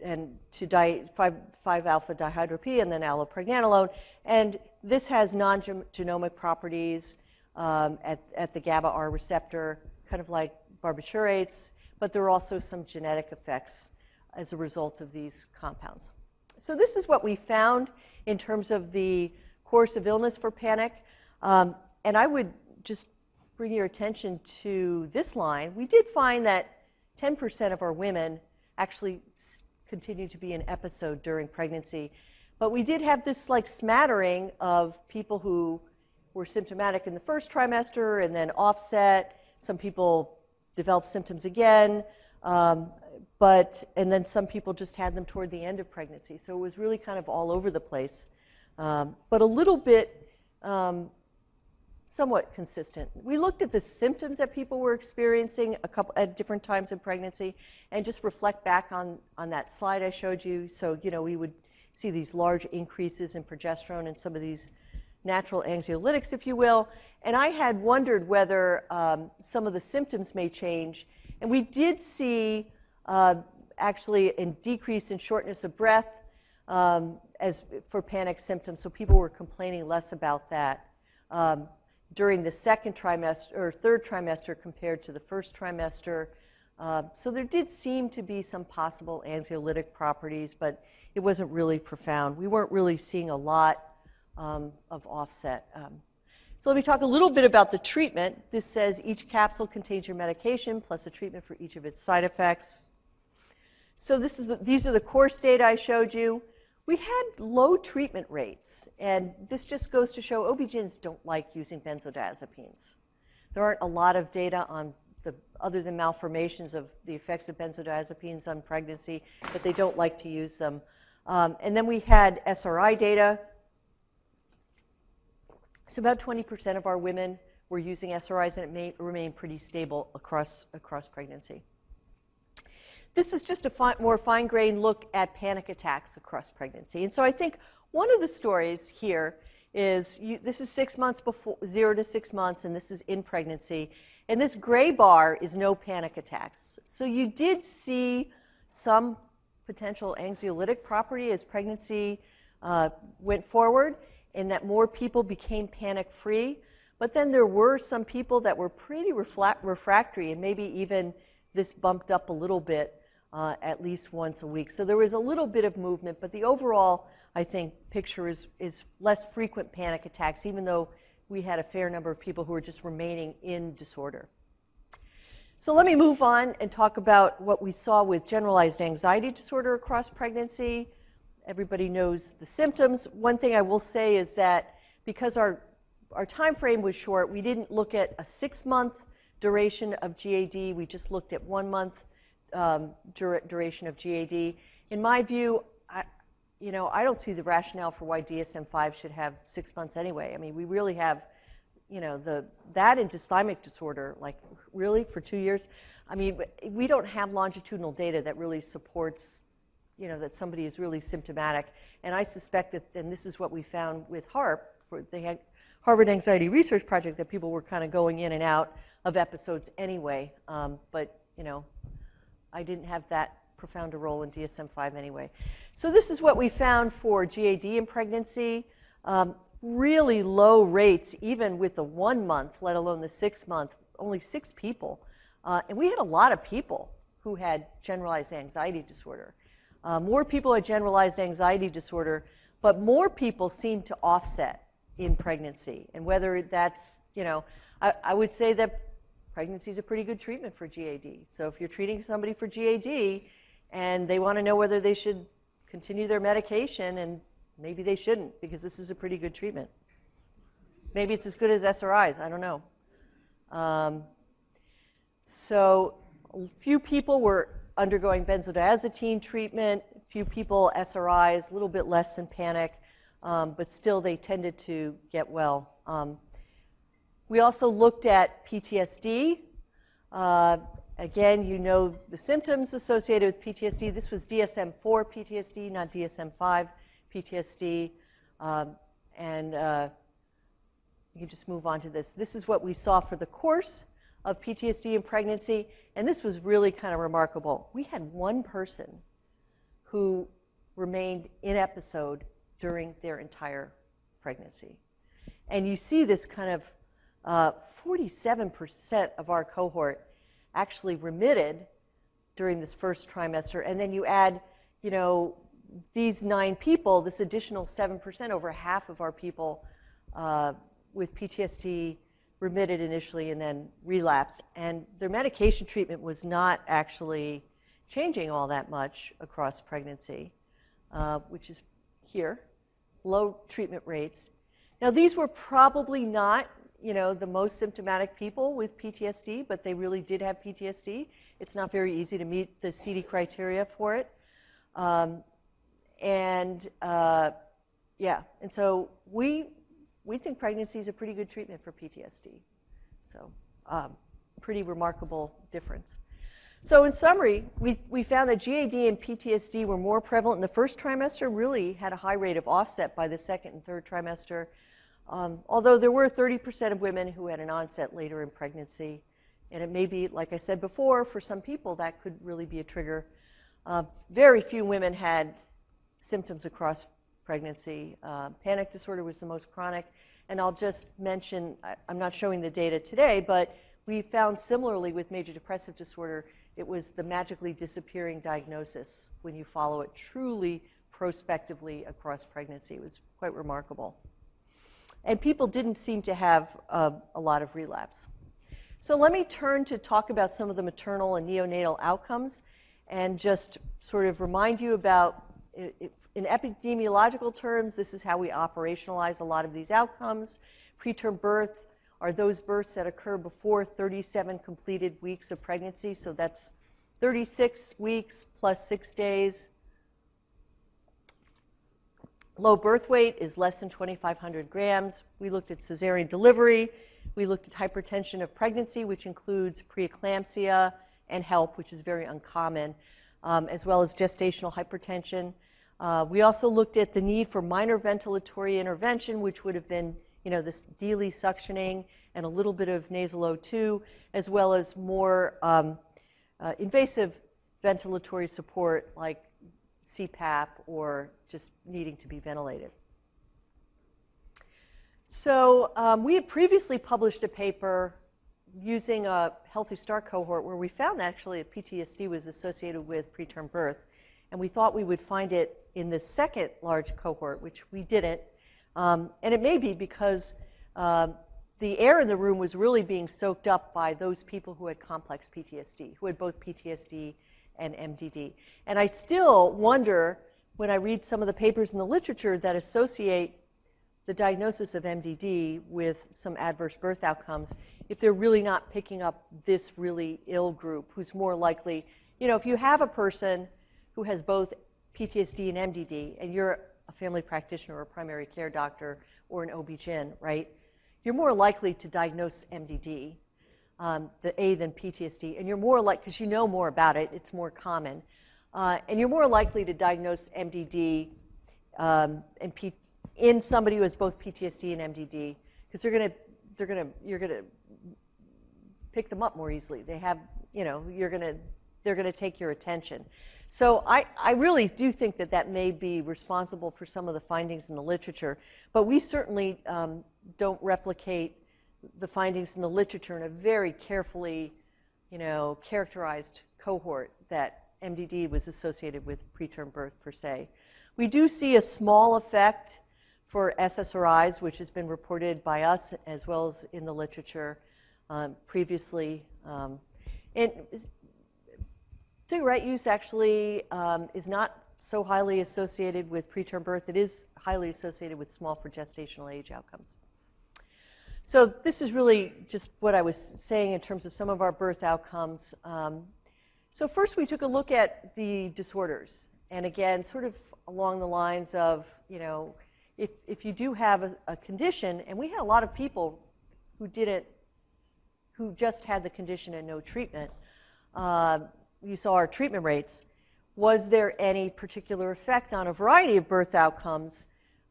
and to 5-alpha dihydro-P and then allopregnanolone. And this has non-genomic properties um, at, at the GABA-A receptor, kind of like barbiturates, but there are also some genetic effects as a result of these compounds. So this is what we found in terms of the course of illness for panic. Um, and I would just bring your attention to this line. We did find that 10% of our women actually continue to be in episode during pregnancy. But we did have this like smattering of people who were symptomatic in the first trimester and then offset. Some people developed symptoms again. Um, but and then some people just had them toward the end of pregnancy. So it was really kind of all over the place, um, but a little bit um, somewhat consistent. We looked at the symptoms that people were experiencing a couple at different times in pregnancy, and just reflect back on on that slide I showed you. So you know we would see these large increases in progesterone and some of these natural anxiolytics, if you will. And I had wondered whether um, some of the symptoms may change, and we did see uh, actually a decrease in shortness of breath um, as for panic symptoms. So people were complaining less about that um, during the second trimester or third trimester compared to the first trimester. Uh, so there did seem to be some possible anxiolytic properties, but it wasn't really profound. We weren't really seeing a lot um, of offset. Um, so let me talk a little bit about the treatment. This says each capsule contains your medication plus a treatment for each of its side effects. So this is the, these are the course data I showed you. We had low treatment rates, and this just goes to show OB-GYNs don't like using benzodiazepines. There aren't a lot of data on the, other than malformations of the effects of benzodiazepines on pregnancy, but they don't like to use them. Um, and then we had SRI data. So about 20% of our women were using SRIs, and it may remain pretty stable across, across pregnancy. This is just a fi more fine grained look at panic attacks across pregnancy. And so I think one of the stories here is you, this is six months before, zero to six months, and this is in pregnancy. And this gray bar is no panic attacks. So you did see some potential anxiolytic property as pregnancy uh, went forward, and that more people became panic free. But then there were some people that were pretty refractory, and maybe even this bumped up a little bit uh, at least once a week. So there was a little bit of movement, but the overall, I think, picture is, is less frequent panic attacks, even though we had a fair number of people who were just remaining in disorder. So let me move on and talk about what we saw with generalized anxiety disorder across pregnancy. Everybody knows the symptoms. One thing I will say is that because our, our time frame was short, we didn't look at a six month duration of GAD, we just looked at one month um, dur- duration of GAD. In my view, I, you know, I don't see the rationale for why DSM-5 should have six months anyway. I mean, we really have, you know, the that and dysthymic disorder, like really for two years. I mean, we don't have longitudinal data that really supports, you know, that somebody is really symptomatic. And I suspect that, and this is what we found with HARP for the Harvard Anxiety Research Project, that people were kind of going in and out of episodes anyway. Um, but you know, I didn't have that profound a role in DSM-5 anyway. So this is what we found for GAD in pregnancy. Um, really low rates, even with the one month, let alone the six month, only six people. Uh, and we had a lot of people who had generalized anxiety disorder. Uh, more people had generalized anxiety disorder, but more people seem to offset in pregnancy. And whether that's, you know, I, I would say that pregnancy is a pretty good treatment for GAD. So if you're treating somebody for GAD and they want to know whether they should continue their medication and maybe they shouldn't because this is a pretty good treatment. Maybe it's as good as SRIs, I don't know. Um, so, a few people were undergoing benzodiazepine treatment, few people SRIs, a little bit less than panic, um, but still they tended to get well. Um, we also looked at PTSD. Uh, again, you know the symptoms associated with PTSD. This was DSM 4 PTSD, not DSM 5 PTSD. Um, and uh, you just move on to this. This is what we saw for the course of PTSD in pregnancy, and this was really kind of remarkable. We had one person who remained in episode during their entire pregnancy. And you see this kind of uh, 47% of our cohort actually remitted during this first trimester. And then you add, you know, these nine people, this additional 7%, over half of our people uh, with PTSD remitted initially and then relapsed. And their medication treatment was not actually changing all that much across pregnancy, uh, which is here, low treatment rates. Now, these were probably not, you know, the most symptomatic people with PTSD, but they really did have PTSD. It's not very easy to meet the CD criteria for it. Um, and uh, yeah, and so we we think pregnancy is a pretty good treatment for PTSD. So, um, pretty remarkable difference. So, in summary, we, we found that GAD and PTSD were more prevalent in the first trimester, really had a high rate of offset by the second and third trimester. Um, although there were 30% of women who had an onset later in pregnancy. And it may be, like I said before, for some people that could really be a trigger. Uh, very few women had symptoms across pregnancy. Uh, panic disorder was the most chronic. And I'll just mention I, I'm not showing the data today, but we found similarly with major depressive disorder, it was the magically disappearing diagnosis when you follow it truly prospectively across pregnancy. It was quite remarkable. And people didn't seem to have uh, a lot of relapse. So let me turn to talk about some of the maternal and neonatal outcomes and just sort of remind you about in epidemiological terms, this is how we operationalize a lot of these outcomes. Preterm birth are those births that occur before 37 completed weeks of pregnancy. So that's 36 weeks plus six days. Low birth weight is less than 2,500 grams. We looked at cesarean delivery. We looked at hypertension of pregnancy, which includes preeclampsia and HELLP, which is very uncommon, um, as well as gestational hypertension. Uh, we also looked at the need for minor ventilatory intervention, which would have been, you know, this DeLee suctioning and a little bit of nasal O2, as well as more um, uh, invasive ventilatory support like CPAP or just needing to be ventilated. So um, we had previously published a paper using a Healthy Start cohort where we found actually that PTSD was associated with preterm birth and we thought we would find it in the second large cohort, which we didn't. Um, and it may be because uh, the air in the room was really being soaked up by those people who had complex PTSD, who had both PTSD and MDD. And I still wonder when I read some of the papers in the literature that associate the diagnosis of MDD with some adverse birth outcomes, if they're really not picking up this really ill group who's more likely, you know, if you have a person who has both PTSD and MDD, and you're a family practitioner or a primary care doctor or an OB-GYN, right? You're more likely to diagnose MDD, um, the A than PTSD, and you're more like, because you know more about it, it's more common. Uh, and you're more likely to diagnose MDD um, and P- in somebody who has both PTSD and MDD, because they're to, they're to, you're going to pick them up more easily. They have, you know, you're to, they're going to take your attention. So I, I really do think that that may be responsible for some of the findings in the literature, but we certainly um, don't replicate the findings in the literature in a very carefully, you know, characterized cohort that MDD was associated with preterm birth per se. We do see a small effect for SSRIs, which has been reported by us as well as in the literature um, previously. Um, and Cigarette use actually um, is not so highly associated with preterm birth. It is highly associated with small for gestational age outcomes. So this is really just what I was saying in terms of some of our birth outcomes. Um, so first we took a look at the disorders. And again, sort of along the lines of, you know, if, if you do have a, a condition, and we had a lot of people who didn't, who just had the condition and no treatment, uh, you saw our treatment rates. Was there any particular effect on a variety of birth outcomes,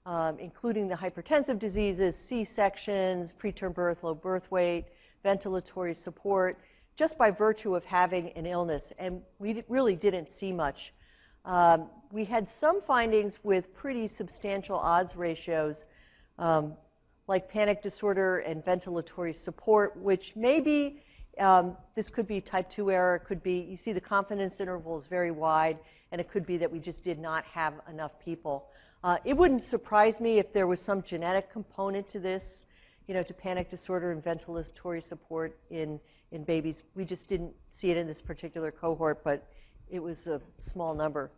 um, including the hypertensive diseases, C-sections, preterm birth, low birth weight, ventilatory support, just by virtue of having an illness? And we really didn't see much. Um, we had some findings with pretty substantial odds ratios, um, like panic disorder and ventilatory support, which maybe um, this could be type 2 error. It could be, you see the confidence interval is very wide, and it could be that we just did not have enough people. Uh, it wouldn't surprise me if there was some genetic component to this, you know, to panic disorder and ventilatory support in, in babies. We just didn't see it in this particular cohort, but it was a small number.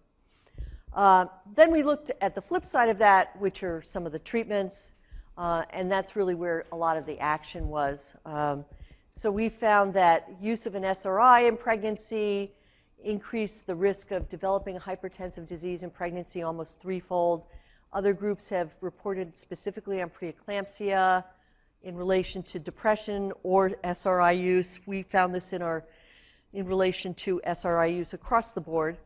Uh, then we looked at the flip side of that, which are some of the treatments, uh, and that's really where a lot of the action was. Um, so we found that use of an SRI in pregnancy increased the risk of developing hypertensive disease in pregnancy almost threefold. Other groups have reported specifically on preeclampsia in relation to depression or SRI use. We found this in our in relation to SRI use across the board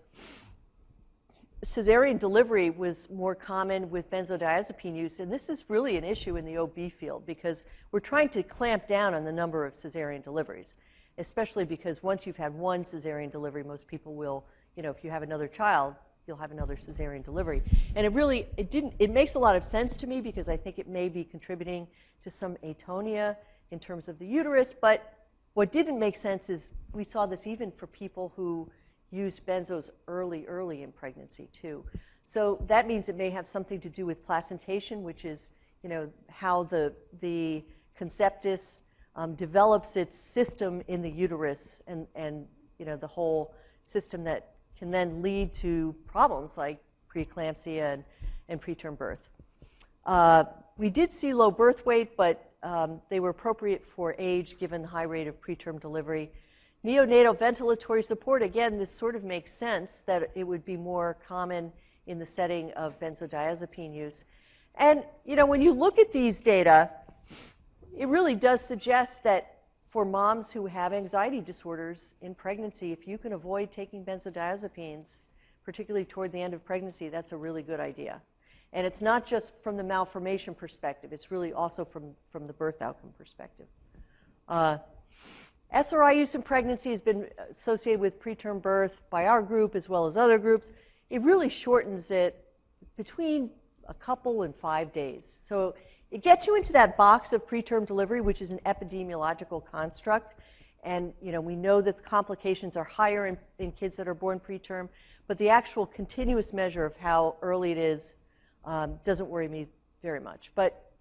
cesarean delivery was more common with benzodiazepine use, and this is really an issue in the OB field because we're trying to clamp down on the number of cesarean deliveries, especially because once you've had one cesarean delivery, most people will, you know, if you have another child, you'll have another cesarean delivery. And it really, it didn't, it makes a lot of sense to me because I think it may be contributing to some atonia in terms of the uterus, but what didn't make sense is we saw this even for people who use benzos early, early in pregnancy too. So that means it may have something to do with placentation, which is, you know, how the, the conceptus um, develops its system in the uterus and, and, you know, the whole system that can then lead to problems like preeclampsia and, and preterm birth. Uh, we did see low birth weight, but um, they were appropriate for age given the high rate of preterm delivery. Neonatal ventilatory support, again, this sort of makes sense that it would be more common in the setting of benzodiazepine use. And, you know, when you look at these data, it really does suggest that for moms who have anxiety disorders in pregnancy, if you can avoid taking benzodiazepines, particularly toward the end of pregnancy, that's a really good idea. And it's not just from the malformation perspective, it's really also from, from the birth outcome perspective. Uh, SRI use in pregnancy has been associated with preterm birth by our group as well as other groups. It really shortens it between a couple and five days. So it gets you into that box of preterm delivery, which is an epidemiological construct. And you know, we know that the complications are higher in, in kids that are born preterm, but the actual continuous measure of how early it is um, doesn't worry me very much. But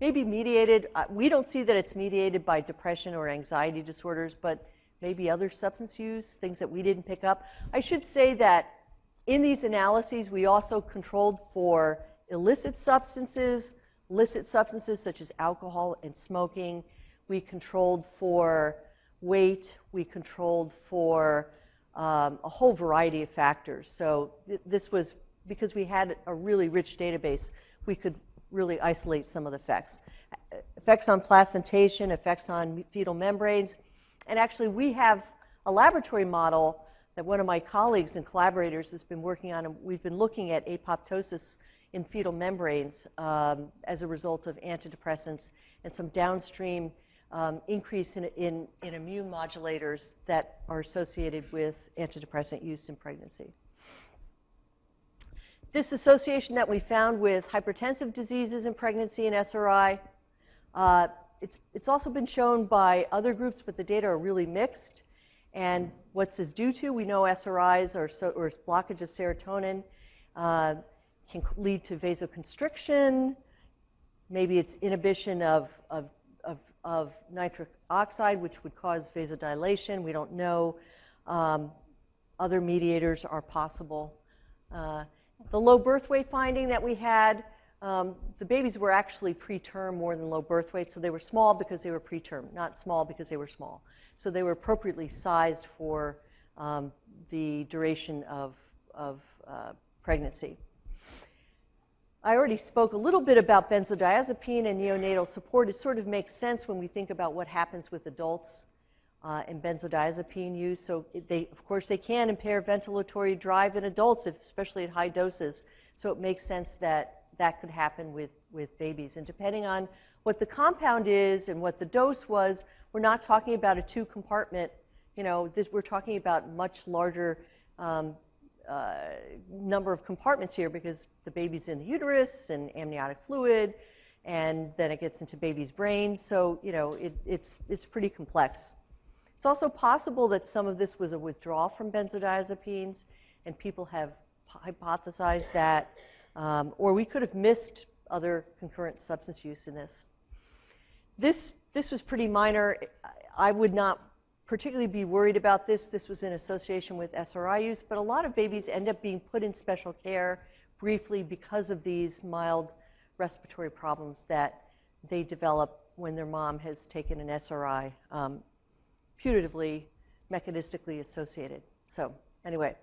maybe mediated, uh, we don't see that it's mediated by depression or anxiety disorders, but maybe other substance use, things that we didn't pick up. I should say that in these analyses, we also controlled for illicit substances, licit substances such as alcohol and smoking. We controlled for weight. We controlled for um, a whole variety of factors. So th this was because we had a really rich database, we could really isolate some of the effects. Effects on placentation, effects on fetal membranes, and actually we have a laboratory model that one of my colleagues and collaborators has been working on, and we've been looking at apoptosis in fetal membranes um, as a result of antidepressants and some downstream um, increase in, in, in immune modulators that are associated with antidepressant use in pregnancy. This association that we found with hypertensive diseases in pregnancy and SRI, uh, it's, it's also been shown by other groups, but the data are really mixed. And what's this due to? We know SRIs or, so, or blockage of serotonin uh, can lead to vasoconstriction. Maybe it's inhibition of, of, of, of, nitric oxide, which would cause vasodilation. We don't know. Um, other mediators are possible. Uh, the low birth weight finding that we had, um, the babies were actually preterm more than low birth weight, so they were small because they were preterm, not small because they were small. So they were appropriately sized for um, the duration of, of uh, pregnancy. I already spoke a little bit about benzodiazepine and neonatal support. It sort of makes sense when we think about what happens with adults uh, and benzodiazepine use. So they, of course, they can impair ventilatory drive in adults, especially at high doses. So it makes sense that that could happen with, with babies. And depending on what the compound is and what the dose was, we're not talking about a two compartment, you know, this, we're talking about much larger um, uh, number of compartments here because the baby's in the uterus and amniotic fluid, and then it gets into baby's brain. So, you know, it, it's, it's pretty complex. It's also possible that some of this was a withdrawal from benzodiazepines, and people have hypothesized that. Um, or we could have missed other concurrent substance use in this. This, this was pretty minor. I would not particularly be worried about this. This was in association with SRI use, but a lot of babies end up being put in special care briefly because of these mild respiratory problems that they develop when their mom has taken an SRI, um, putatively, mechanistically associated. So, anyway.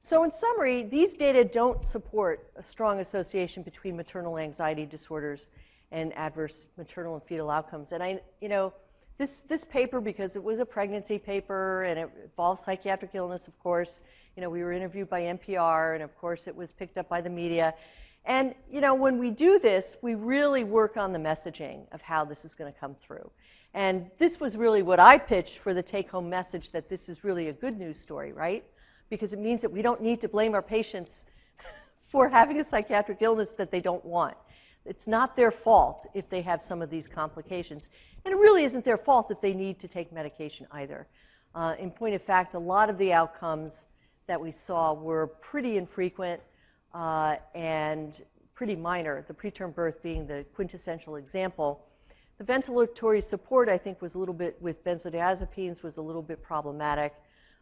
So, in summary, these data don't support a strong association between maternal anxiety disorders and adverse maternal and fetal outcomes. And I, you know, this, this paper, because it was a pregnancy paper and it involved psychiatric illness, of course, you know, we were interviewed by NPR, and of course, it was picked up by the media. And, you know, when we do this, we really work on the messaging of how this is going to come through. And this was really what I pitched for the take home message that this is really a good news story, right? because it means that we don't need to blame our patients for having a psychiatric illness that they don't want. It's not their fault if they have some of these complications. And it really isn't their fault if they need to take medication either. Uh, in point of fact, a lot of the outcomes that we saw were pretty infrequent uh, and pretty minor, the preterm birth being the quintessential example. The ventilatory support, I think, was a little bit, with benzodiazepines, was a little bit problematic.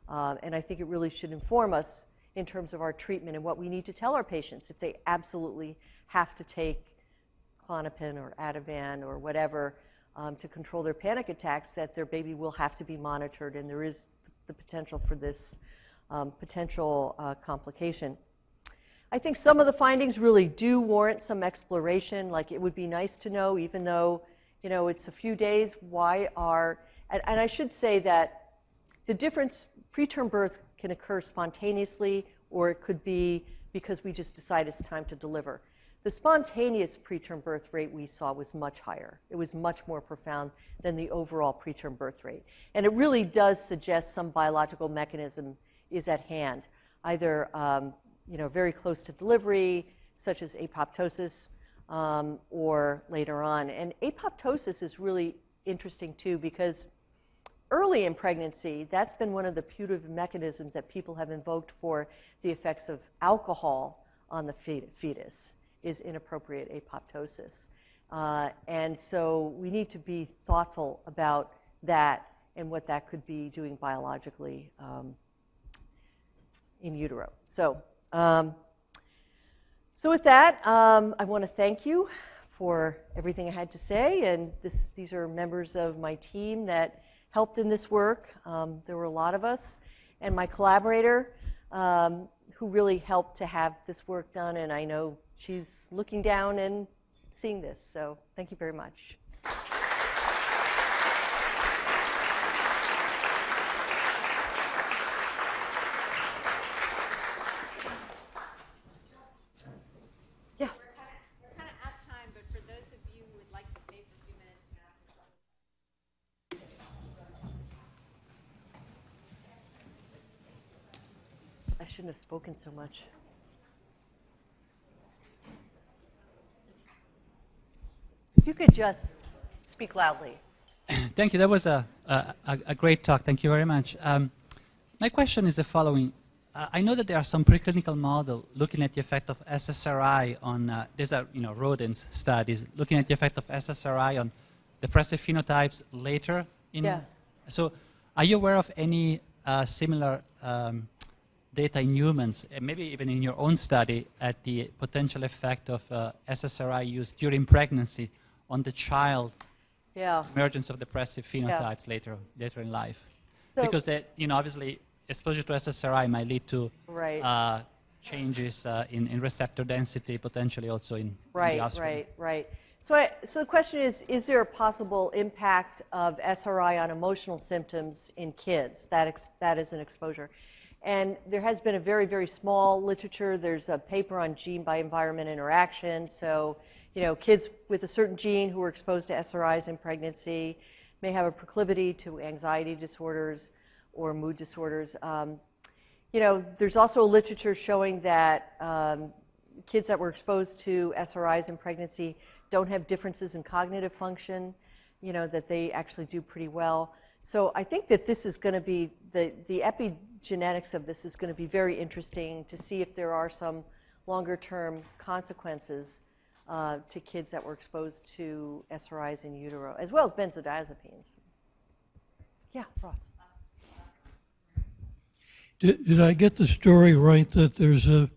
Uh, and I think it really should inform us in terms of our treatment and what we need to tell our patients if they absolutely have to take Klonopin or Ativan or whatever um, to control their panic attacks, that their baby will have to be monitored, and there is the potential for this um, potential uh, complication. I think some of the findings really do warrant some exploration. Like it would be nice to know, even though you know it's a few days, why are and, and I should say that the difference Preterm birth can occur spontaneously, or it could be because we just decide it's time to deliver. The spontaneous preterm birth rate we saw was much higher. It was much more profound than the overall preterm birth rate. And it really does suggest some biological mechanism is at hand, either um, you know, very close to delivery, such as apoptosis, um, or later on. And apoptosis is really interesting too because early in pregnancy, that's been one of the putative mechanisms that people have invoked for the effects of alcohol on the fetus is inappropriate apoptosis. Uh, and so we need to be thoughtful about that and what that could be doing biologically um, in utero. So, um, so with that, um, I want to thank you for everything I had to say. And this, these are members of my team that helped in this work. There were a lot of us. And my collaborator, who really helped to have this work done, and I know she's looking down and seeing this. So thank you very much. I shouldn't have spoken so much. Could just speak loudly. Thank you. That was a, a, a great talk. Thank you very much. Um, my question is the following. Uh, I know that there are some preclinical models looking at the effect of SSRI on, uh, these are you know, rodents studies, looking at the effect of SSRI on depressive phenotypes later in. Yeah. So are you aware of any uh, similar um, data in humans, and maybe even in your own study, at the potential effect of uh, SSRI use during pregnancy on the child Yeah. emergence of depressive phenotypes later later in life. So- because that you know obviously exposure to SSRI might lead to Right. uh, changes uh, in, in receptor density, potentially also in, in the Right, offspring. right, right. So, I, so the question is, is there a possible impact of SRI on emotional symptoms in kids? That, ex, that is an exposure. And there has been a very, very small literature. There's a paper on gene by environment interaction. So, you know, kids with a certain gene who are exposed to SRIs in pregnancy may have a proclivity to anxiety disorders or mood disorders. Um, you know, there's also a literature showing that um, kids that were exposed to SRIs in pregnancy don't have differences in cognitive function, you know, that they actually do pretty well. So I think that this is going to be, the, the epigenetics of this is going to be very interesting to see if there are some longer term consequences uh, to kids that were exposed to SRIs in utero, as well as benzodiazepines. Yeah, Ross. Did, did I get the story right that there's a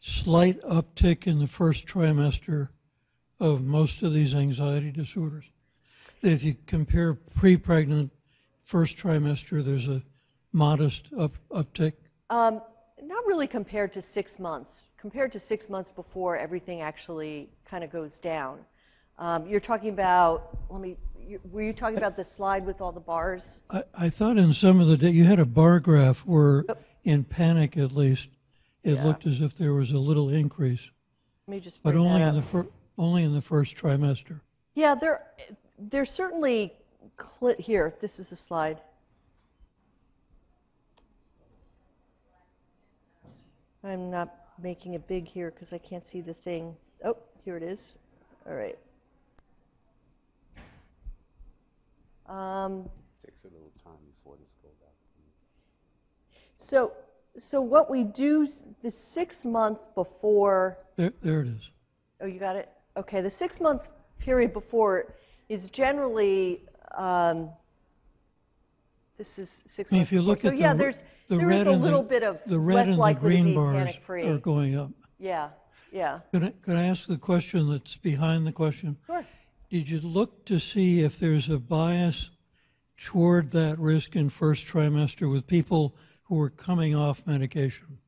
slight uptick in the first trimester of most of these anxiety disorders? That if you compare pre-pregnant first trimester, there's a modest up, uptick? Um, not really compared to six months. Compared to six months before, everything actually kind of goes down. Um, you're talking about, let me, you, were you talking about the slide with all the bars? I, I thought in some of the, da- you had a bar graph where, in panic at least, it Yeah. looked as if there was a little increase, Let me just but only in the fir, only in the first trimester. Yeah, there, there's certainly, cli here, this is the slide. I'm not making it big here because I can't see the thing. Oh, here it is. All right. Um, Takes a little time before this goes out. So, so what we do, the six month before, There, there it is. oh, you got it? Okay, the six month period before is generally, um, this is six I mean, months if you before. look So at the, yeah, there's, the there red is a and the- little bit of the red less and the likely green bars are going up. Yeah, yeah. Could I, could I ask the question that's behind the question? Sure. Did you look to see if there's a bias toward that risk in first trimester with people who are coming off medication?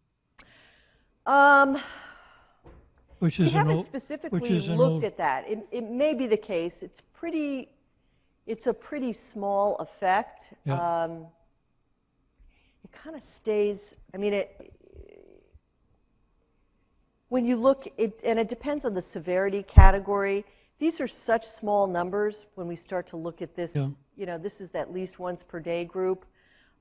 Um, Which We is an haven't old, which specifically looked old, at that. It, it may be the case. It's pretty, it's a pretty small effect. Yeah. Um, it kind of stays, I mean, it, when you look, it, and it depends on the severity category. These are such small numbers when we start to look at this. Yeah. You know, this is at least once per day group.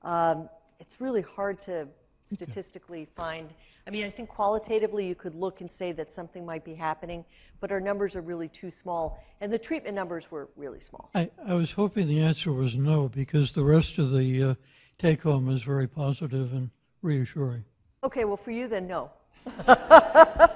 Um, it's really hard to statistically find. I mean, I think qualitatively you could look and say that something might be happening, but our numbers are really too small, and the treatment numbers were really small. I, I was hoping the answer was no because the rest of the uh, take home is very positive and reassuring. Okay, well, for you then, no.